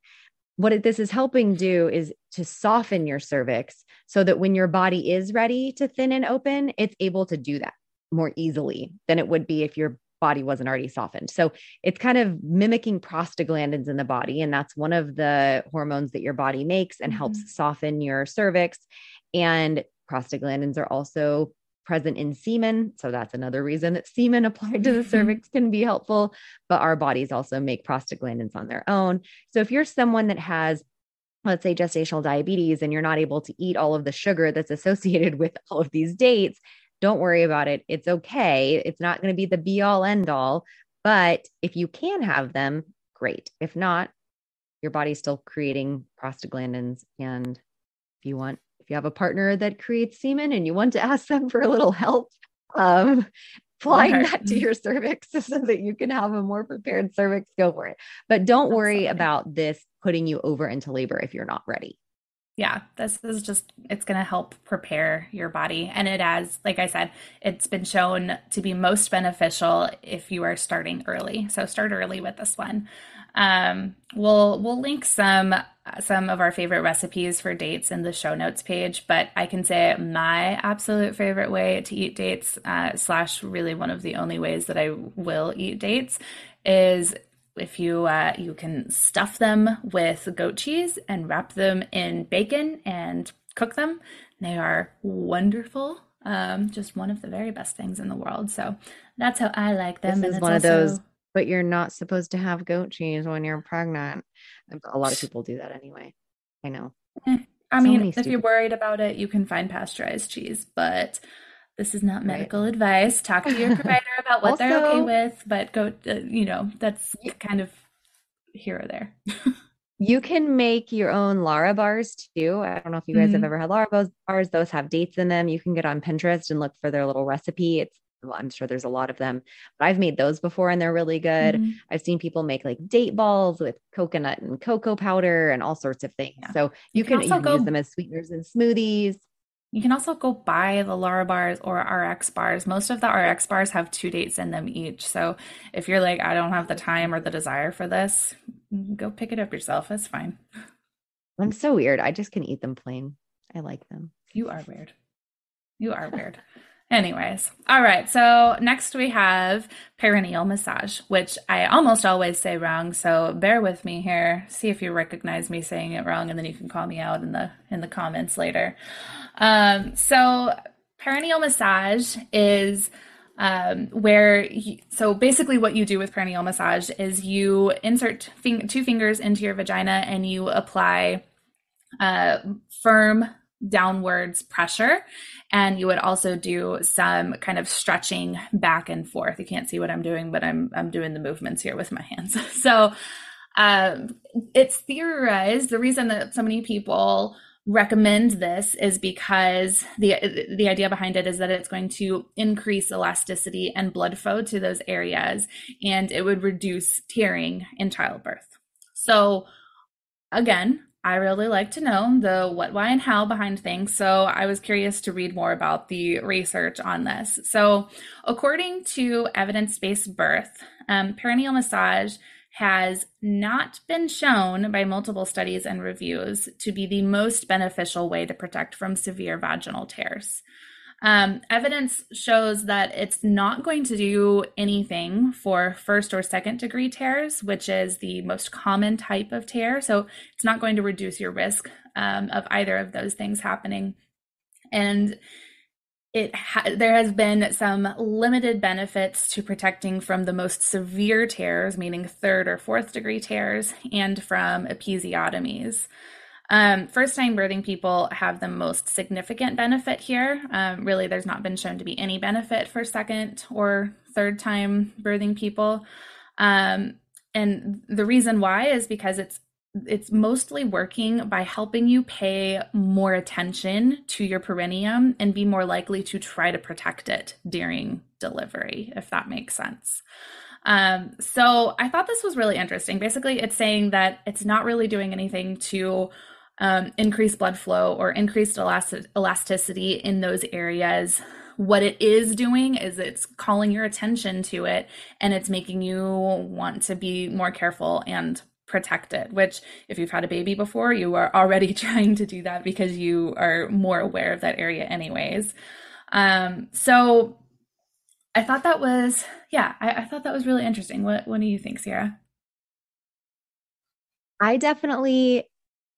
What it, this is helping do is to soften your cervix so that when your body is ready to thin and open, it's able to do that more easily than it would be if your body wasn't already softened. So it's kind of mimicking prostaglandins in the body. And that's one of the hormones that your body makes and mm-hmm. helps soften your cervix. And prostaglandins are also present in semen. So that's another reason that semen applied to the mm-hmm. cervix can be helpful. But our bodies also make prostaglandins on their own. So if you're someone that has let's say gestational diabetes and you're not able to eat all of the sugar that's associated with all of these dates don't worry about it. It's okay. It's not going to be the be all end all. But if you can have them, great. If not, your body's still creating prostaglandins. And if you want, if you have a partner that creates semen and you want to ask them for a little help, um, flying okay. that to your cervix so that you can have a more prepared cervix, go for it. But don't worry about this putting you over into labor if you're not ready yeah, this is just, it's going to help prepare your body. And it has, like I said, it's been shown to be most beneficial if you are starting early. So start early with this one. Um, we'll, we'll link some, some of our favorite recipes for dates in the show notes page, but I can say my absolute favorite way to eat dates, uh, slash really one of the only ways that I will eat dates is if you uh, you can stuff them with goat cheese and wrap them in bacon and cook them. They are wonderful. Um, just one of the very best things in the world. So that's how I like them. This is one also... of those, but you're not supposed to have goat cheese when you're pregnant. A lot of people do that anyway. I know. Eh, I so mean, if you're worried about it, you can find pasteurized cheese, but this is not medical right. advice. Talk to your provider about what also, they're okay with, but go, uh, you know, that's kind of here or there. you can make your own Lara bars too. I don't know if you guys mm-hmm. have ever had Lara bars, Those have dates in them. You can get on Pinterest and look for their little recipe. It's well, I'm sure there's a lot of them, but I've made those before and they're really good. Mm-hmm. I've seen people make like date balls with coconut and cocoa powder and all sorts of things. Yeah. So you, you can, can, you can go- use them as sweeteners in smoothies. You can also go buy the Larabars or RX bars. Most of the RX bars have two dates in them each. So if you're like, I don't have the time or the desire for this, go pick it up yourself. It's fine. I'm so weird. I just can eat them plain. I like them. You are weird. You are weird. Anyways, all right. So next we have perineal massage, which I almost always say wrong. So bear with me here. See if you recognize me saying it wrong, and then you can call me out in the in the comments later. Um, so perineal massage is um, where you, so basically what you do with perineal massage is you insert fing- two fingers into your vagina and you apply uh, firm downwards pressure and you would also do some kind of stretching back and forth you can't see what i'm doing but i'm i'm doing the movements here with my hands so um, it's theorized the reason that so many people recommend this is because the the idea behind it is that it's going to increase elasticity and blood flow to those areas and it would reduce tearing in childbirth. So again, I really like to know the what, why, and how behind things. So I was curious to read more about the research on this. So, according to evidence based birth, um, perineal massage has not been shown by multiple studies and reviews to be the most beneficial way to protect from severe vaginal tears. Um, evidence shows that it's not going to do anything for first or second degree tears, which is the most common type of tear. So it's not going to reduce your risk um, of either of those things happening. And it ha- there has been some limited benefits to protecting from the most severe tears, meaning third or fourth degree tears, and from episiotomies. Um, first time birthing people have the most significant benefit here. Um, really, there's not been shown to be any benefit for second or third time birthing people. Um, and the reason why is because it's it's mostly working by helping you pay more attention to your perineum and be more likely to try to protect it during delivery, if that makes sense. Um, so I thought this was really interesting. Basically, it's saying that it's not really doing anything to um, increased blood flow or increased elasticity in those areas. What it is doing is it's calling your attention to it and it's making you want to be more careful and protect it, which, if you've had a baby before, you are already trying to do that because you are more aware of that area, anyways. Um, so I thought that was, yeah, I, I thought that was really interesting. What, what do you think, Sierra? I definitely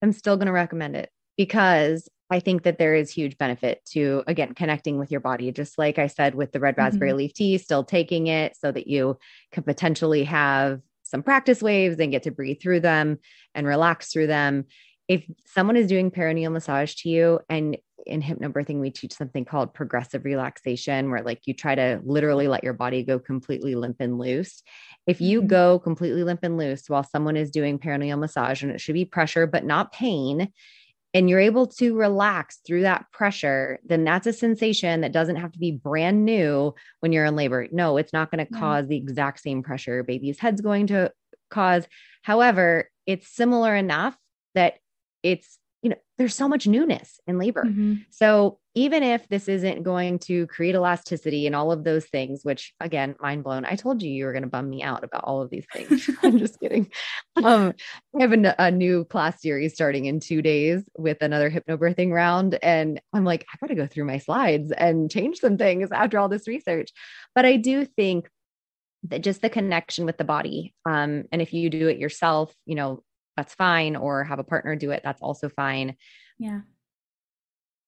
I'm still going to recommend it because I think that there is huge benefit to, again, connecting with your body. Just like I said with the red raspberry mm-hmm. leaf tea, still taking it so that you can potentially have some practice waves and get to breathe through them and relax through them. If someone is doing perineal massage to you and in hypnobirthing, we teach something called progressive relaxation, where like you try to literally let your body go completely limp and loose. If you mm-hmm. go completely limp and loose while someone is doing perineal massage, and it should be pressure, but not pain, and you're able to relax through that pressure, then that's a sensation that doesn't have to be brand new when you're in labor. No, it's not going to yeah. cause the exact same pressure baby's head's going to cause. However, it's similar enough that it's you know, there's so much newness in labor. Mm-hmm. So even if this isn't going to create elasticity and all of those things, which again, mind blown, I told you you were going to bum me out about all of these things. I'm just kidding. Um, I have a, a, new class series starting in two days with another hypnobirthing round. And I'm like, I got to go through my slides and change some things after all this research. But I do think that just the connection with the body. Um, and if you do it yourself, you know, that's fine, or have a partner do it, that's also fine. Yeah.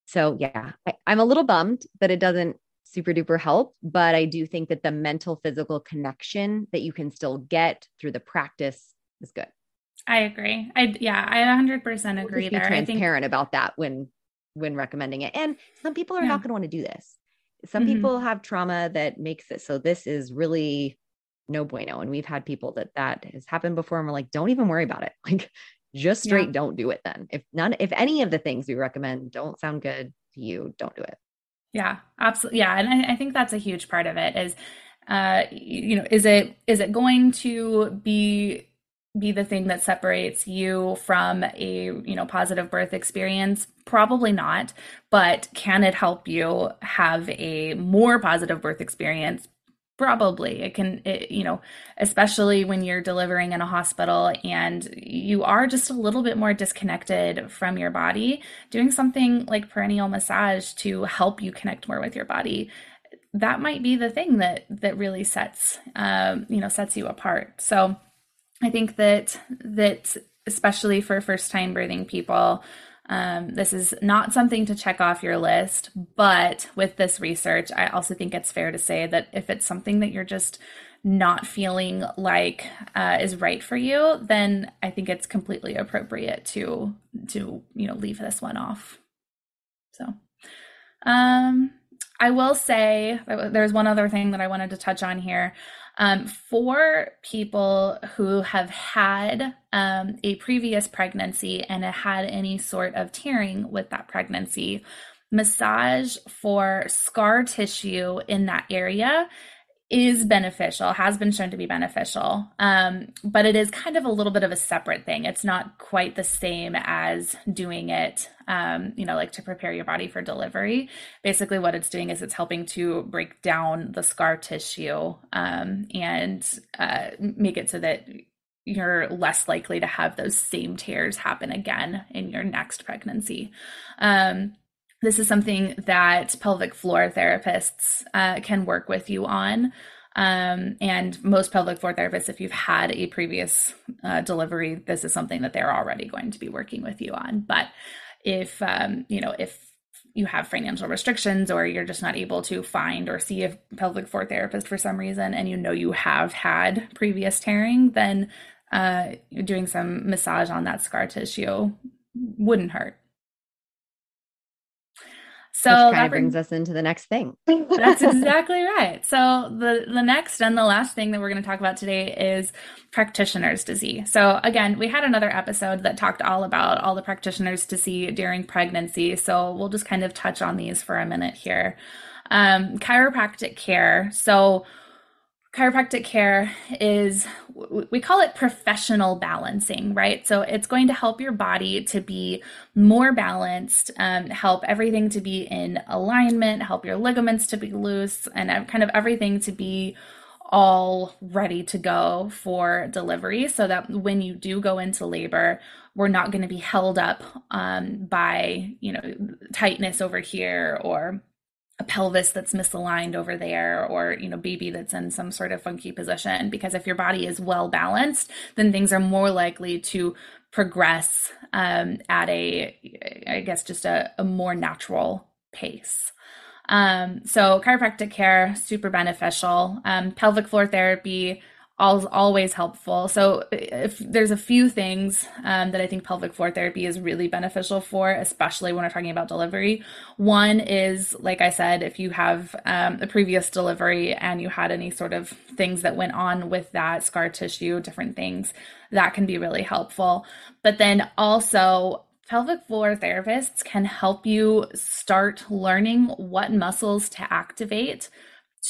So, yeah, I, I'm a little bummed that it doesn't super duper help, but I do think that the mental physical connection that you can still get through the practice is good. I agree. I yeah, I 100% agree there. Be transparent think... about that when when recommending it. And some people are yeah. not going to want to do this. Some mm-hmm. people have trauma that makes it so this is really no bueno. And we've had people that that has happened before, and we're like, don't even worry about it. Like, just straight, yeah. don't do it. Then, if none, if any of the things we recommend don't sound good to you, don't do it. Yeah, absolutely. Yeah, and I, I think that's a huge part of it. Is uh, you know, is it is it going to be be the thing that separates you from a you know positive birth experience probably not but can it help you have a more positive birth experience probably. It can it, you know especially when you're delivering in a hospital and you are just a little bit more disconnected from your body doing something like perennial massage to help you connect more with your body that might be the thing that that really sets um, you know sets you apart. So i think that that especially for first time birthing people um, this is not something to check off your list, but with this research, I also think it's fair to say that if it's something that you're just not feeling like uh, is right for you, then I think it's completely appropriate to to you know leave this one off. So, um, I will say there's one other thing that I wanted to touch on here. Um, for people who have had um, a previous pregnancy and had any sort of tearing with that pregnancy, massage for scar tissue in that area is beneficial, has been shown to be beneficial. Um, but it is kind of a little bit of a separate thing. It's not quite the same as doing it, um, you know, like to prepare your body for delivery. Basically, what it's doing is it's helping to break down the scar tissue um, and uh, make it so that you're less likely to have those same tears happen again in your next pregnancy. Um, this is something that pelvic floor therapists uh, can work with you on. Um, and most pelvic floor therapists, if you've had a previous uh, delivery, this is something that they're already going to be working with you on. But if, um, you know, if you have financial restrictions or you're just not able to find or see a pelvic floor therapist for some reason and you know you have had previous tearing, then uh, doing some massage on that scar tissue wouldn't hurt. So Which kind of brings us into the next thing. that's exactly right. So the the next and the last thing that we're going to talk about today is practitioners to see. So again, we had another episode that talked all about all the practitioners to see during pregnancy. So we'll just kind of touch on these for a minute here. Um, chiropractic care. So chiropractic care is we call it professional balancing right? So it's going to help your body to be more balanced um, help everything to be in alignment help your ligaments to be loose and kind of everything to be all ready to go for delivery so that when you do go into labor we're not going to be held up um, by you know tightness over here or a pelvis that's misaligned over there or you know baby that's in some sort of funky position because if your body is well balanced then things are more likely to progress um, at a i guess just a, a more natural pace. Um, so chiropractic care super beneficial. Um, pelvic floor therapy always helpful. So if there's a few things um, that I think pelvic floor therapy is really beneficial for, especially when we're talking about delivery. One is, like I said, if you have um, a previous delivery and you had any sort of things that went on with that scar tissue, different things, that can be really helpful. But then also pelvic floor therapists can help you start learning what muscles to activate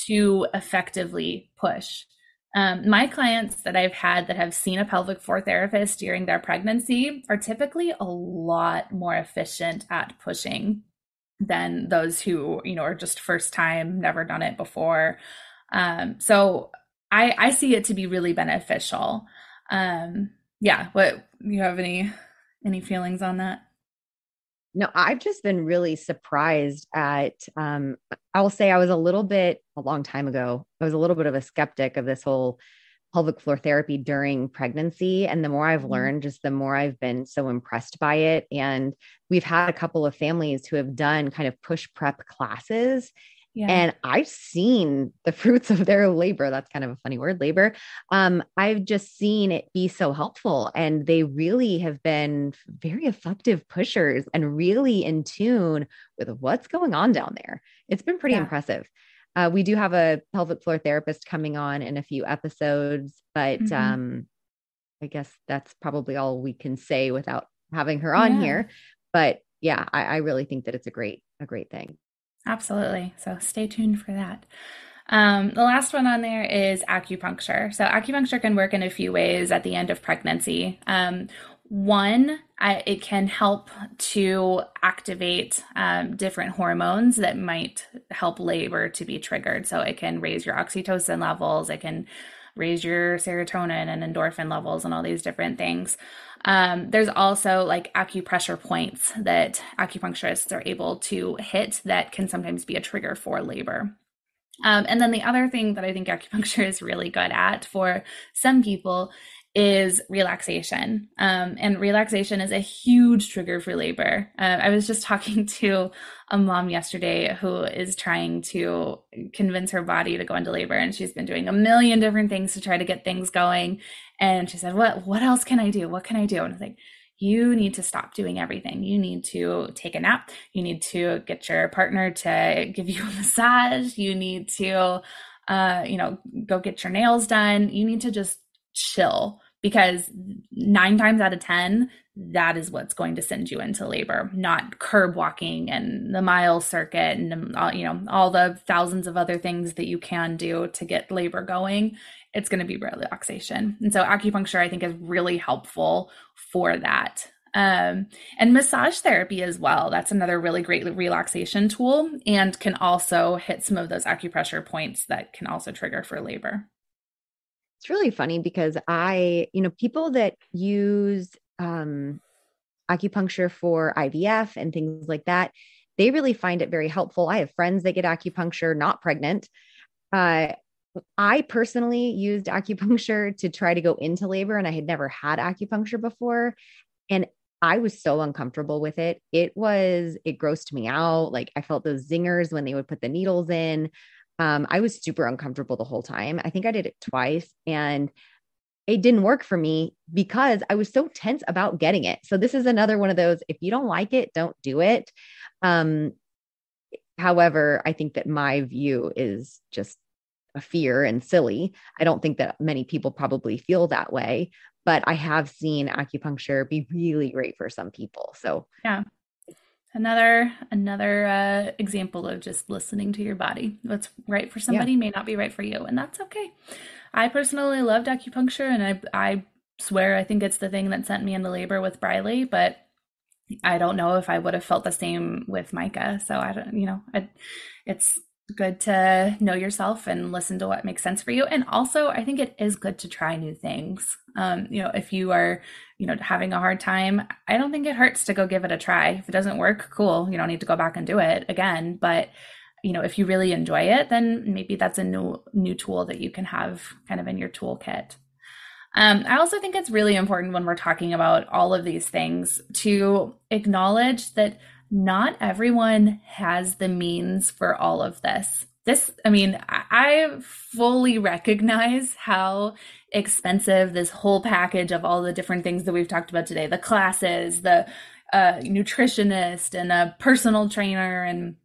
to effectively push. Um, my clients that I've had that have seen a pelvic floor therapist during their pregnancy are typically a lot more efficient at pushing than those who, you know, are just first time, never done it before. Um, so I, I see it to be really beneficial. Um, yeah. What you have any any feelings on that? No, I've just been really surprised at um I will say I was a little bit a long time ago. I was a little bit of a skeptic of this whole pelvic floor therapy during pregnancy and the more I've mm-hmm. learned just the more I've been so impressed by it and we've had a couple of families who have done kind of push prep classes yeah. And I've seen the fruits of their labor. That's kind of a funny word, labor. Um, I've just seen it be so helpful. And they really have been very effective pushers and really in tune with what's going on down there. It's been pretty yeah. impressive. Uh, we do have a pelvic floor therapist coming on in a few episodes, but mm-hmm. um, I guess that's probably all we can say without having her on yeah. here. But yeah, I, I really think that it's a great, a great thing. Absolutely. So stay tuned for that. Um, the last one on there is acupuncture. So acupuncture can work in a few ways at the end of pregnancy. Um, one, I, it can help to activate um, different hormones that might help labor to be triggered. So it can raise your oxytocin levels. It can raise your serotonin and endorphin levels and all these different things. Um, there's also like acupressure points that acupuncturists are able to hit that can sometimes be a trigger for labor. Um, and then the other thing that I think acupuncture is really good at for some people is relaxation. Um, and relaxation is a huge trigger for labor. Uh, I was just talking to a mom yesterday who is trying to convince her body to go into labor, and she's been doing a million different things to try to get things going. And she said, "What? What else can I do? What can I do?" And I was like, you need to stop doing everything. You need to take a nap. You need to get your partner to give you a massage. You need to, uh, you know, go get your nails done. You need to just chill because nine times out of 10, that is what's going to send you into labor, not curb walking and the mile circuit and, all, you know, all the thousands of other things that you can do to get labor going it's going to be relaxation. And so acupuncture, I think, is really helpful for that. Um, and massage therapy as well. That's another really great relaxation tool and can also hit some of those acupressure points that can also trigger for labor. It's really funny because I, you know, people that use um, acupuncture for IVF and things like that, they really find it very helpful. I have friends that get acupuncture not pregnant. Uh, I personally used acupuncture to try to go into labor, and I had never had acupuncture before. And I was so uncomfortable with it. It was, it grossed me out. Like I felt those zingers when they would put the needles in. Um, I was super uncomfortable the whole time. I think I did it twice and it didn't work for me because I was so tense about getting it. So this is another one of those if you don't like it, don't do it. Um, however, I think that my view is just a fear and silly. I don't think that many people probably feel that way, but I have seen acupuncture be really great for some people. So, yeah. Another another uh, example of just listening to your body. What's right for somebody yeah. may not be right for you, and that's okay. I personally loved acupuncture, and I I swear I think it's the thing that sent me into labor with Briley, but I don't know if I would have felt the same with Micah. So I don't, you know, I, it's good to know yourself and listen to what makes sense for you. And also, I think it is good to try new things. Um, you know, if you are, you know, having a hard time, I don't think it hurts to go give it a try. If it doesn't work, cool. You don't need to go back and do it again. But you know, if you really enjoy it, then maybe that's a new new tool that you can have kind of in your toolkit. Um, I also think it's really important when we're talking about all of these things to acknowledge that not everyone has the means for all of this. This, I mean, I fully recognize how expensive this whole package of all the different things that we've talked about today the classes, the uh, nutritionist, and a personal trainer, and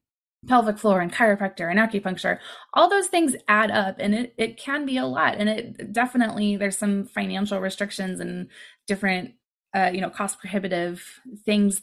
pelvic floor and chiropractor and acupuncture all those things add up and it, it can be a lot and it definitely there's some financial restrictions and different uh, you know cost prohibitive things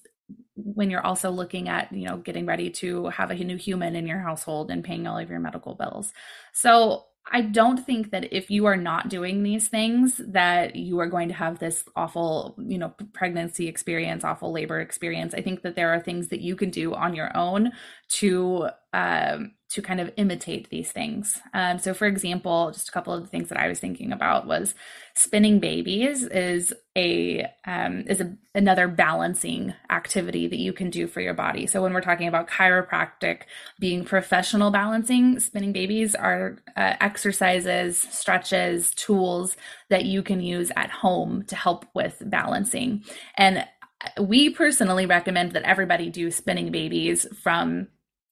when you're also looking at you know getting ready to have a new human in your household and paying all of your medical bills so I don't think that if you are not doing these things that you are going to have this awful, you know, pregnancy experience, awful labor experience. I think that there are things that you can do on your own to um, to kind of imitate these things. Um, so, for example, just a couple of the things that I was thinking about was spinning babies is a um, is a, another balancing activity that you can do for your body. So, when we're talking about chiropractic being professional balancing, spinning babies are uh, exercises, stretches, tools that you can use at home to help with balancing. And we personally recommend that everybody do spinning babies from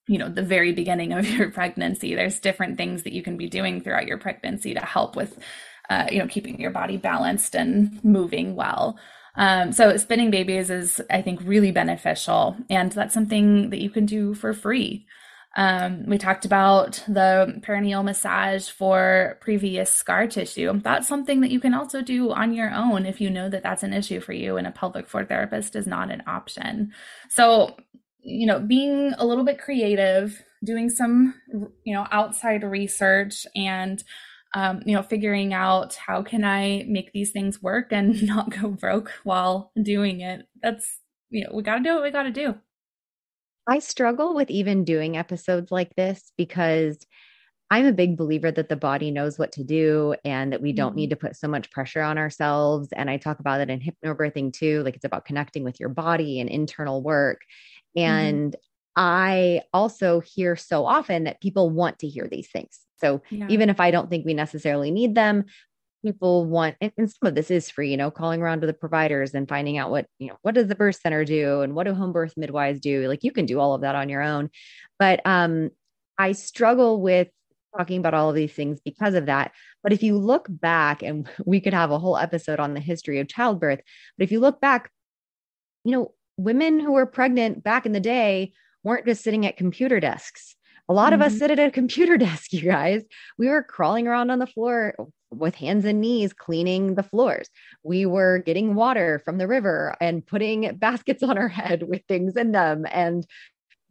you know the very beginning of your pregnancy there's different things that you can be doing throughout your pregnancy to help with uh, you know keeping your body balanced and moving well um, so spinning babies is i think really beneficial and that's something that you can do for free um, we talked about the perineal massage for previous scar tissue. That's something that you can also do on your own if you know that that's an issue for you and a pelvic floor therapist is not an option. So you know, being a little bit creative, doing some, you know, outside research and, um, you know, figuring out how can I make these things work and not go broke while doing it. That's, you know, we got to do what we got to do. I struggle with even doing episodes like this because I'm a big believer that the body knows what to do and that we don't mm-hmm. need to put so much pressure on ourselves. And I talk about it in hypnobirthing too. Like it's about connecting with your body and internal work. Mm-hmm. And mm-hmm. I also hear so often that people want to hear these things. So yeah. even if I don't think we necessarily need them, people want and, and, some of this is free, you know, calling around to the providers and finding out what, you know, what does the birth center do and what do home birth midwives do? Like you can do all of that on your own. But um I struggle with talking about all of these things because of that. But if you look back, and we could have a whole episode on the history of childbirth, but if you look back, you know, women who were pregnant back in the day weren't just sitting at computer desks. A lot mm-hmm. of us mm-hmm. sit at a computer desk, you guys. We were crawling around on the floor with hands and knees cleaning the floors. We were getting water from the river and putting baskets on our head with things in them and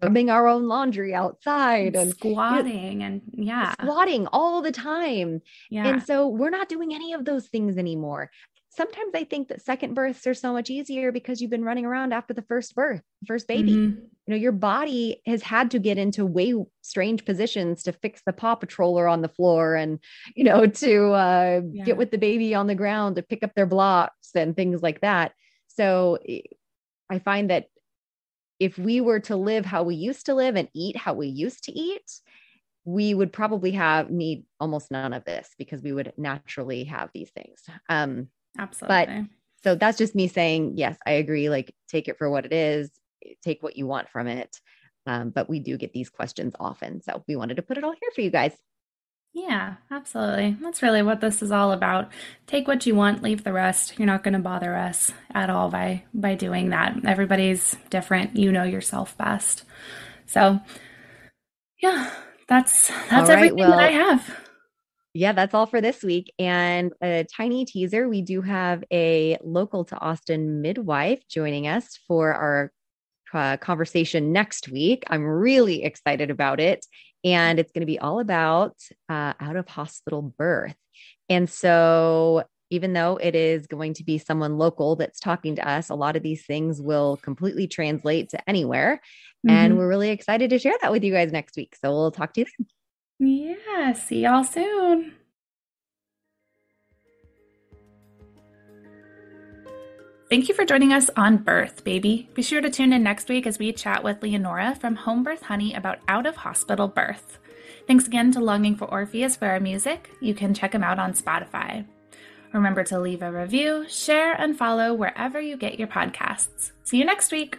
rubbing our own laundry outside and squatting you know, and yeah squatting all the time yeah and so we're not doing any of those things anymore sometimes I think that second births are so much easier because you've been running around after the first birth, first baby. Mm-hmm. You know, your body has had to get into way strange positions to fix the Paw Patroller on the floor and, you know, to uh, yeah. get with the baby on the ground to pick up their blocks and things like that. So I find that if we were to live how we used to live and eat how we used to eat, we would probably have need almost none of this because we would naturally have these things. Um, Absolutely. But so that's just me saying, yes, I agree. Like, take it for what it is, take what you want from it. Um, but we do get these questions often. So we wanted to put it all here for you guys. Yeah, absolutely. That's really what this is all about. Take what you want, leave the rest. You're not going to bother us at all by by doing that. Everybody's different. You know yourself best. So, yeah, that's that's right, everything well, that I have yeah, that's all for this week. And a tiny teaser we do have a local to Austin midwife joining us for our uh, conversation next week. I'm really excited about it. And it's going to be all about uh, out of hospital birth. And so, even though it is going to be someone local that's talking to us, a lot of these things will completely translate to anywhere. Mm-hmm. And we're really excited to share that with you guys next week. So, we'll talk to you then. Yeah, see y'all soon. Thank you for joining us on Birth, baby. Be sure to tune in next week as we chat with Leonora from Home Birth Honey about out of hospital birth. Thanks again to Longing for Orpheus for our music. You can check him out on Spotify. Remember to leave a review, share, and follow wherever you get your podcasts. See you next week.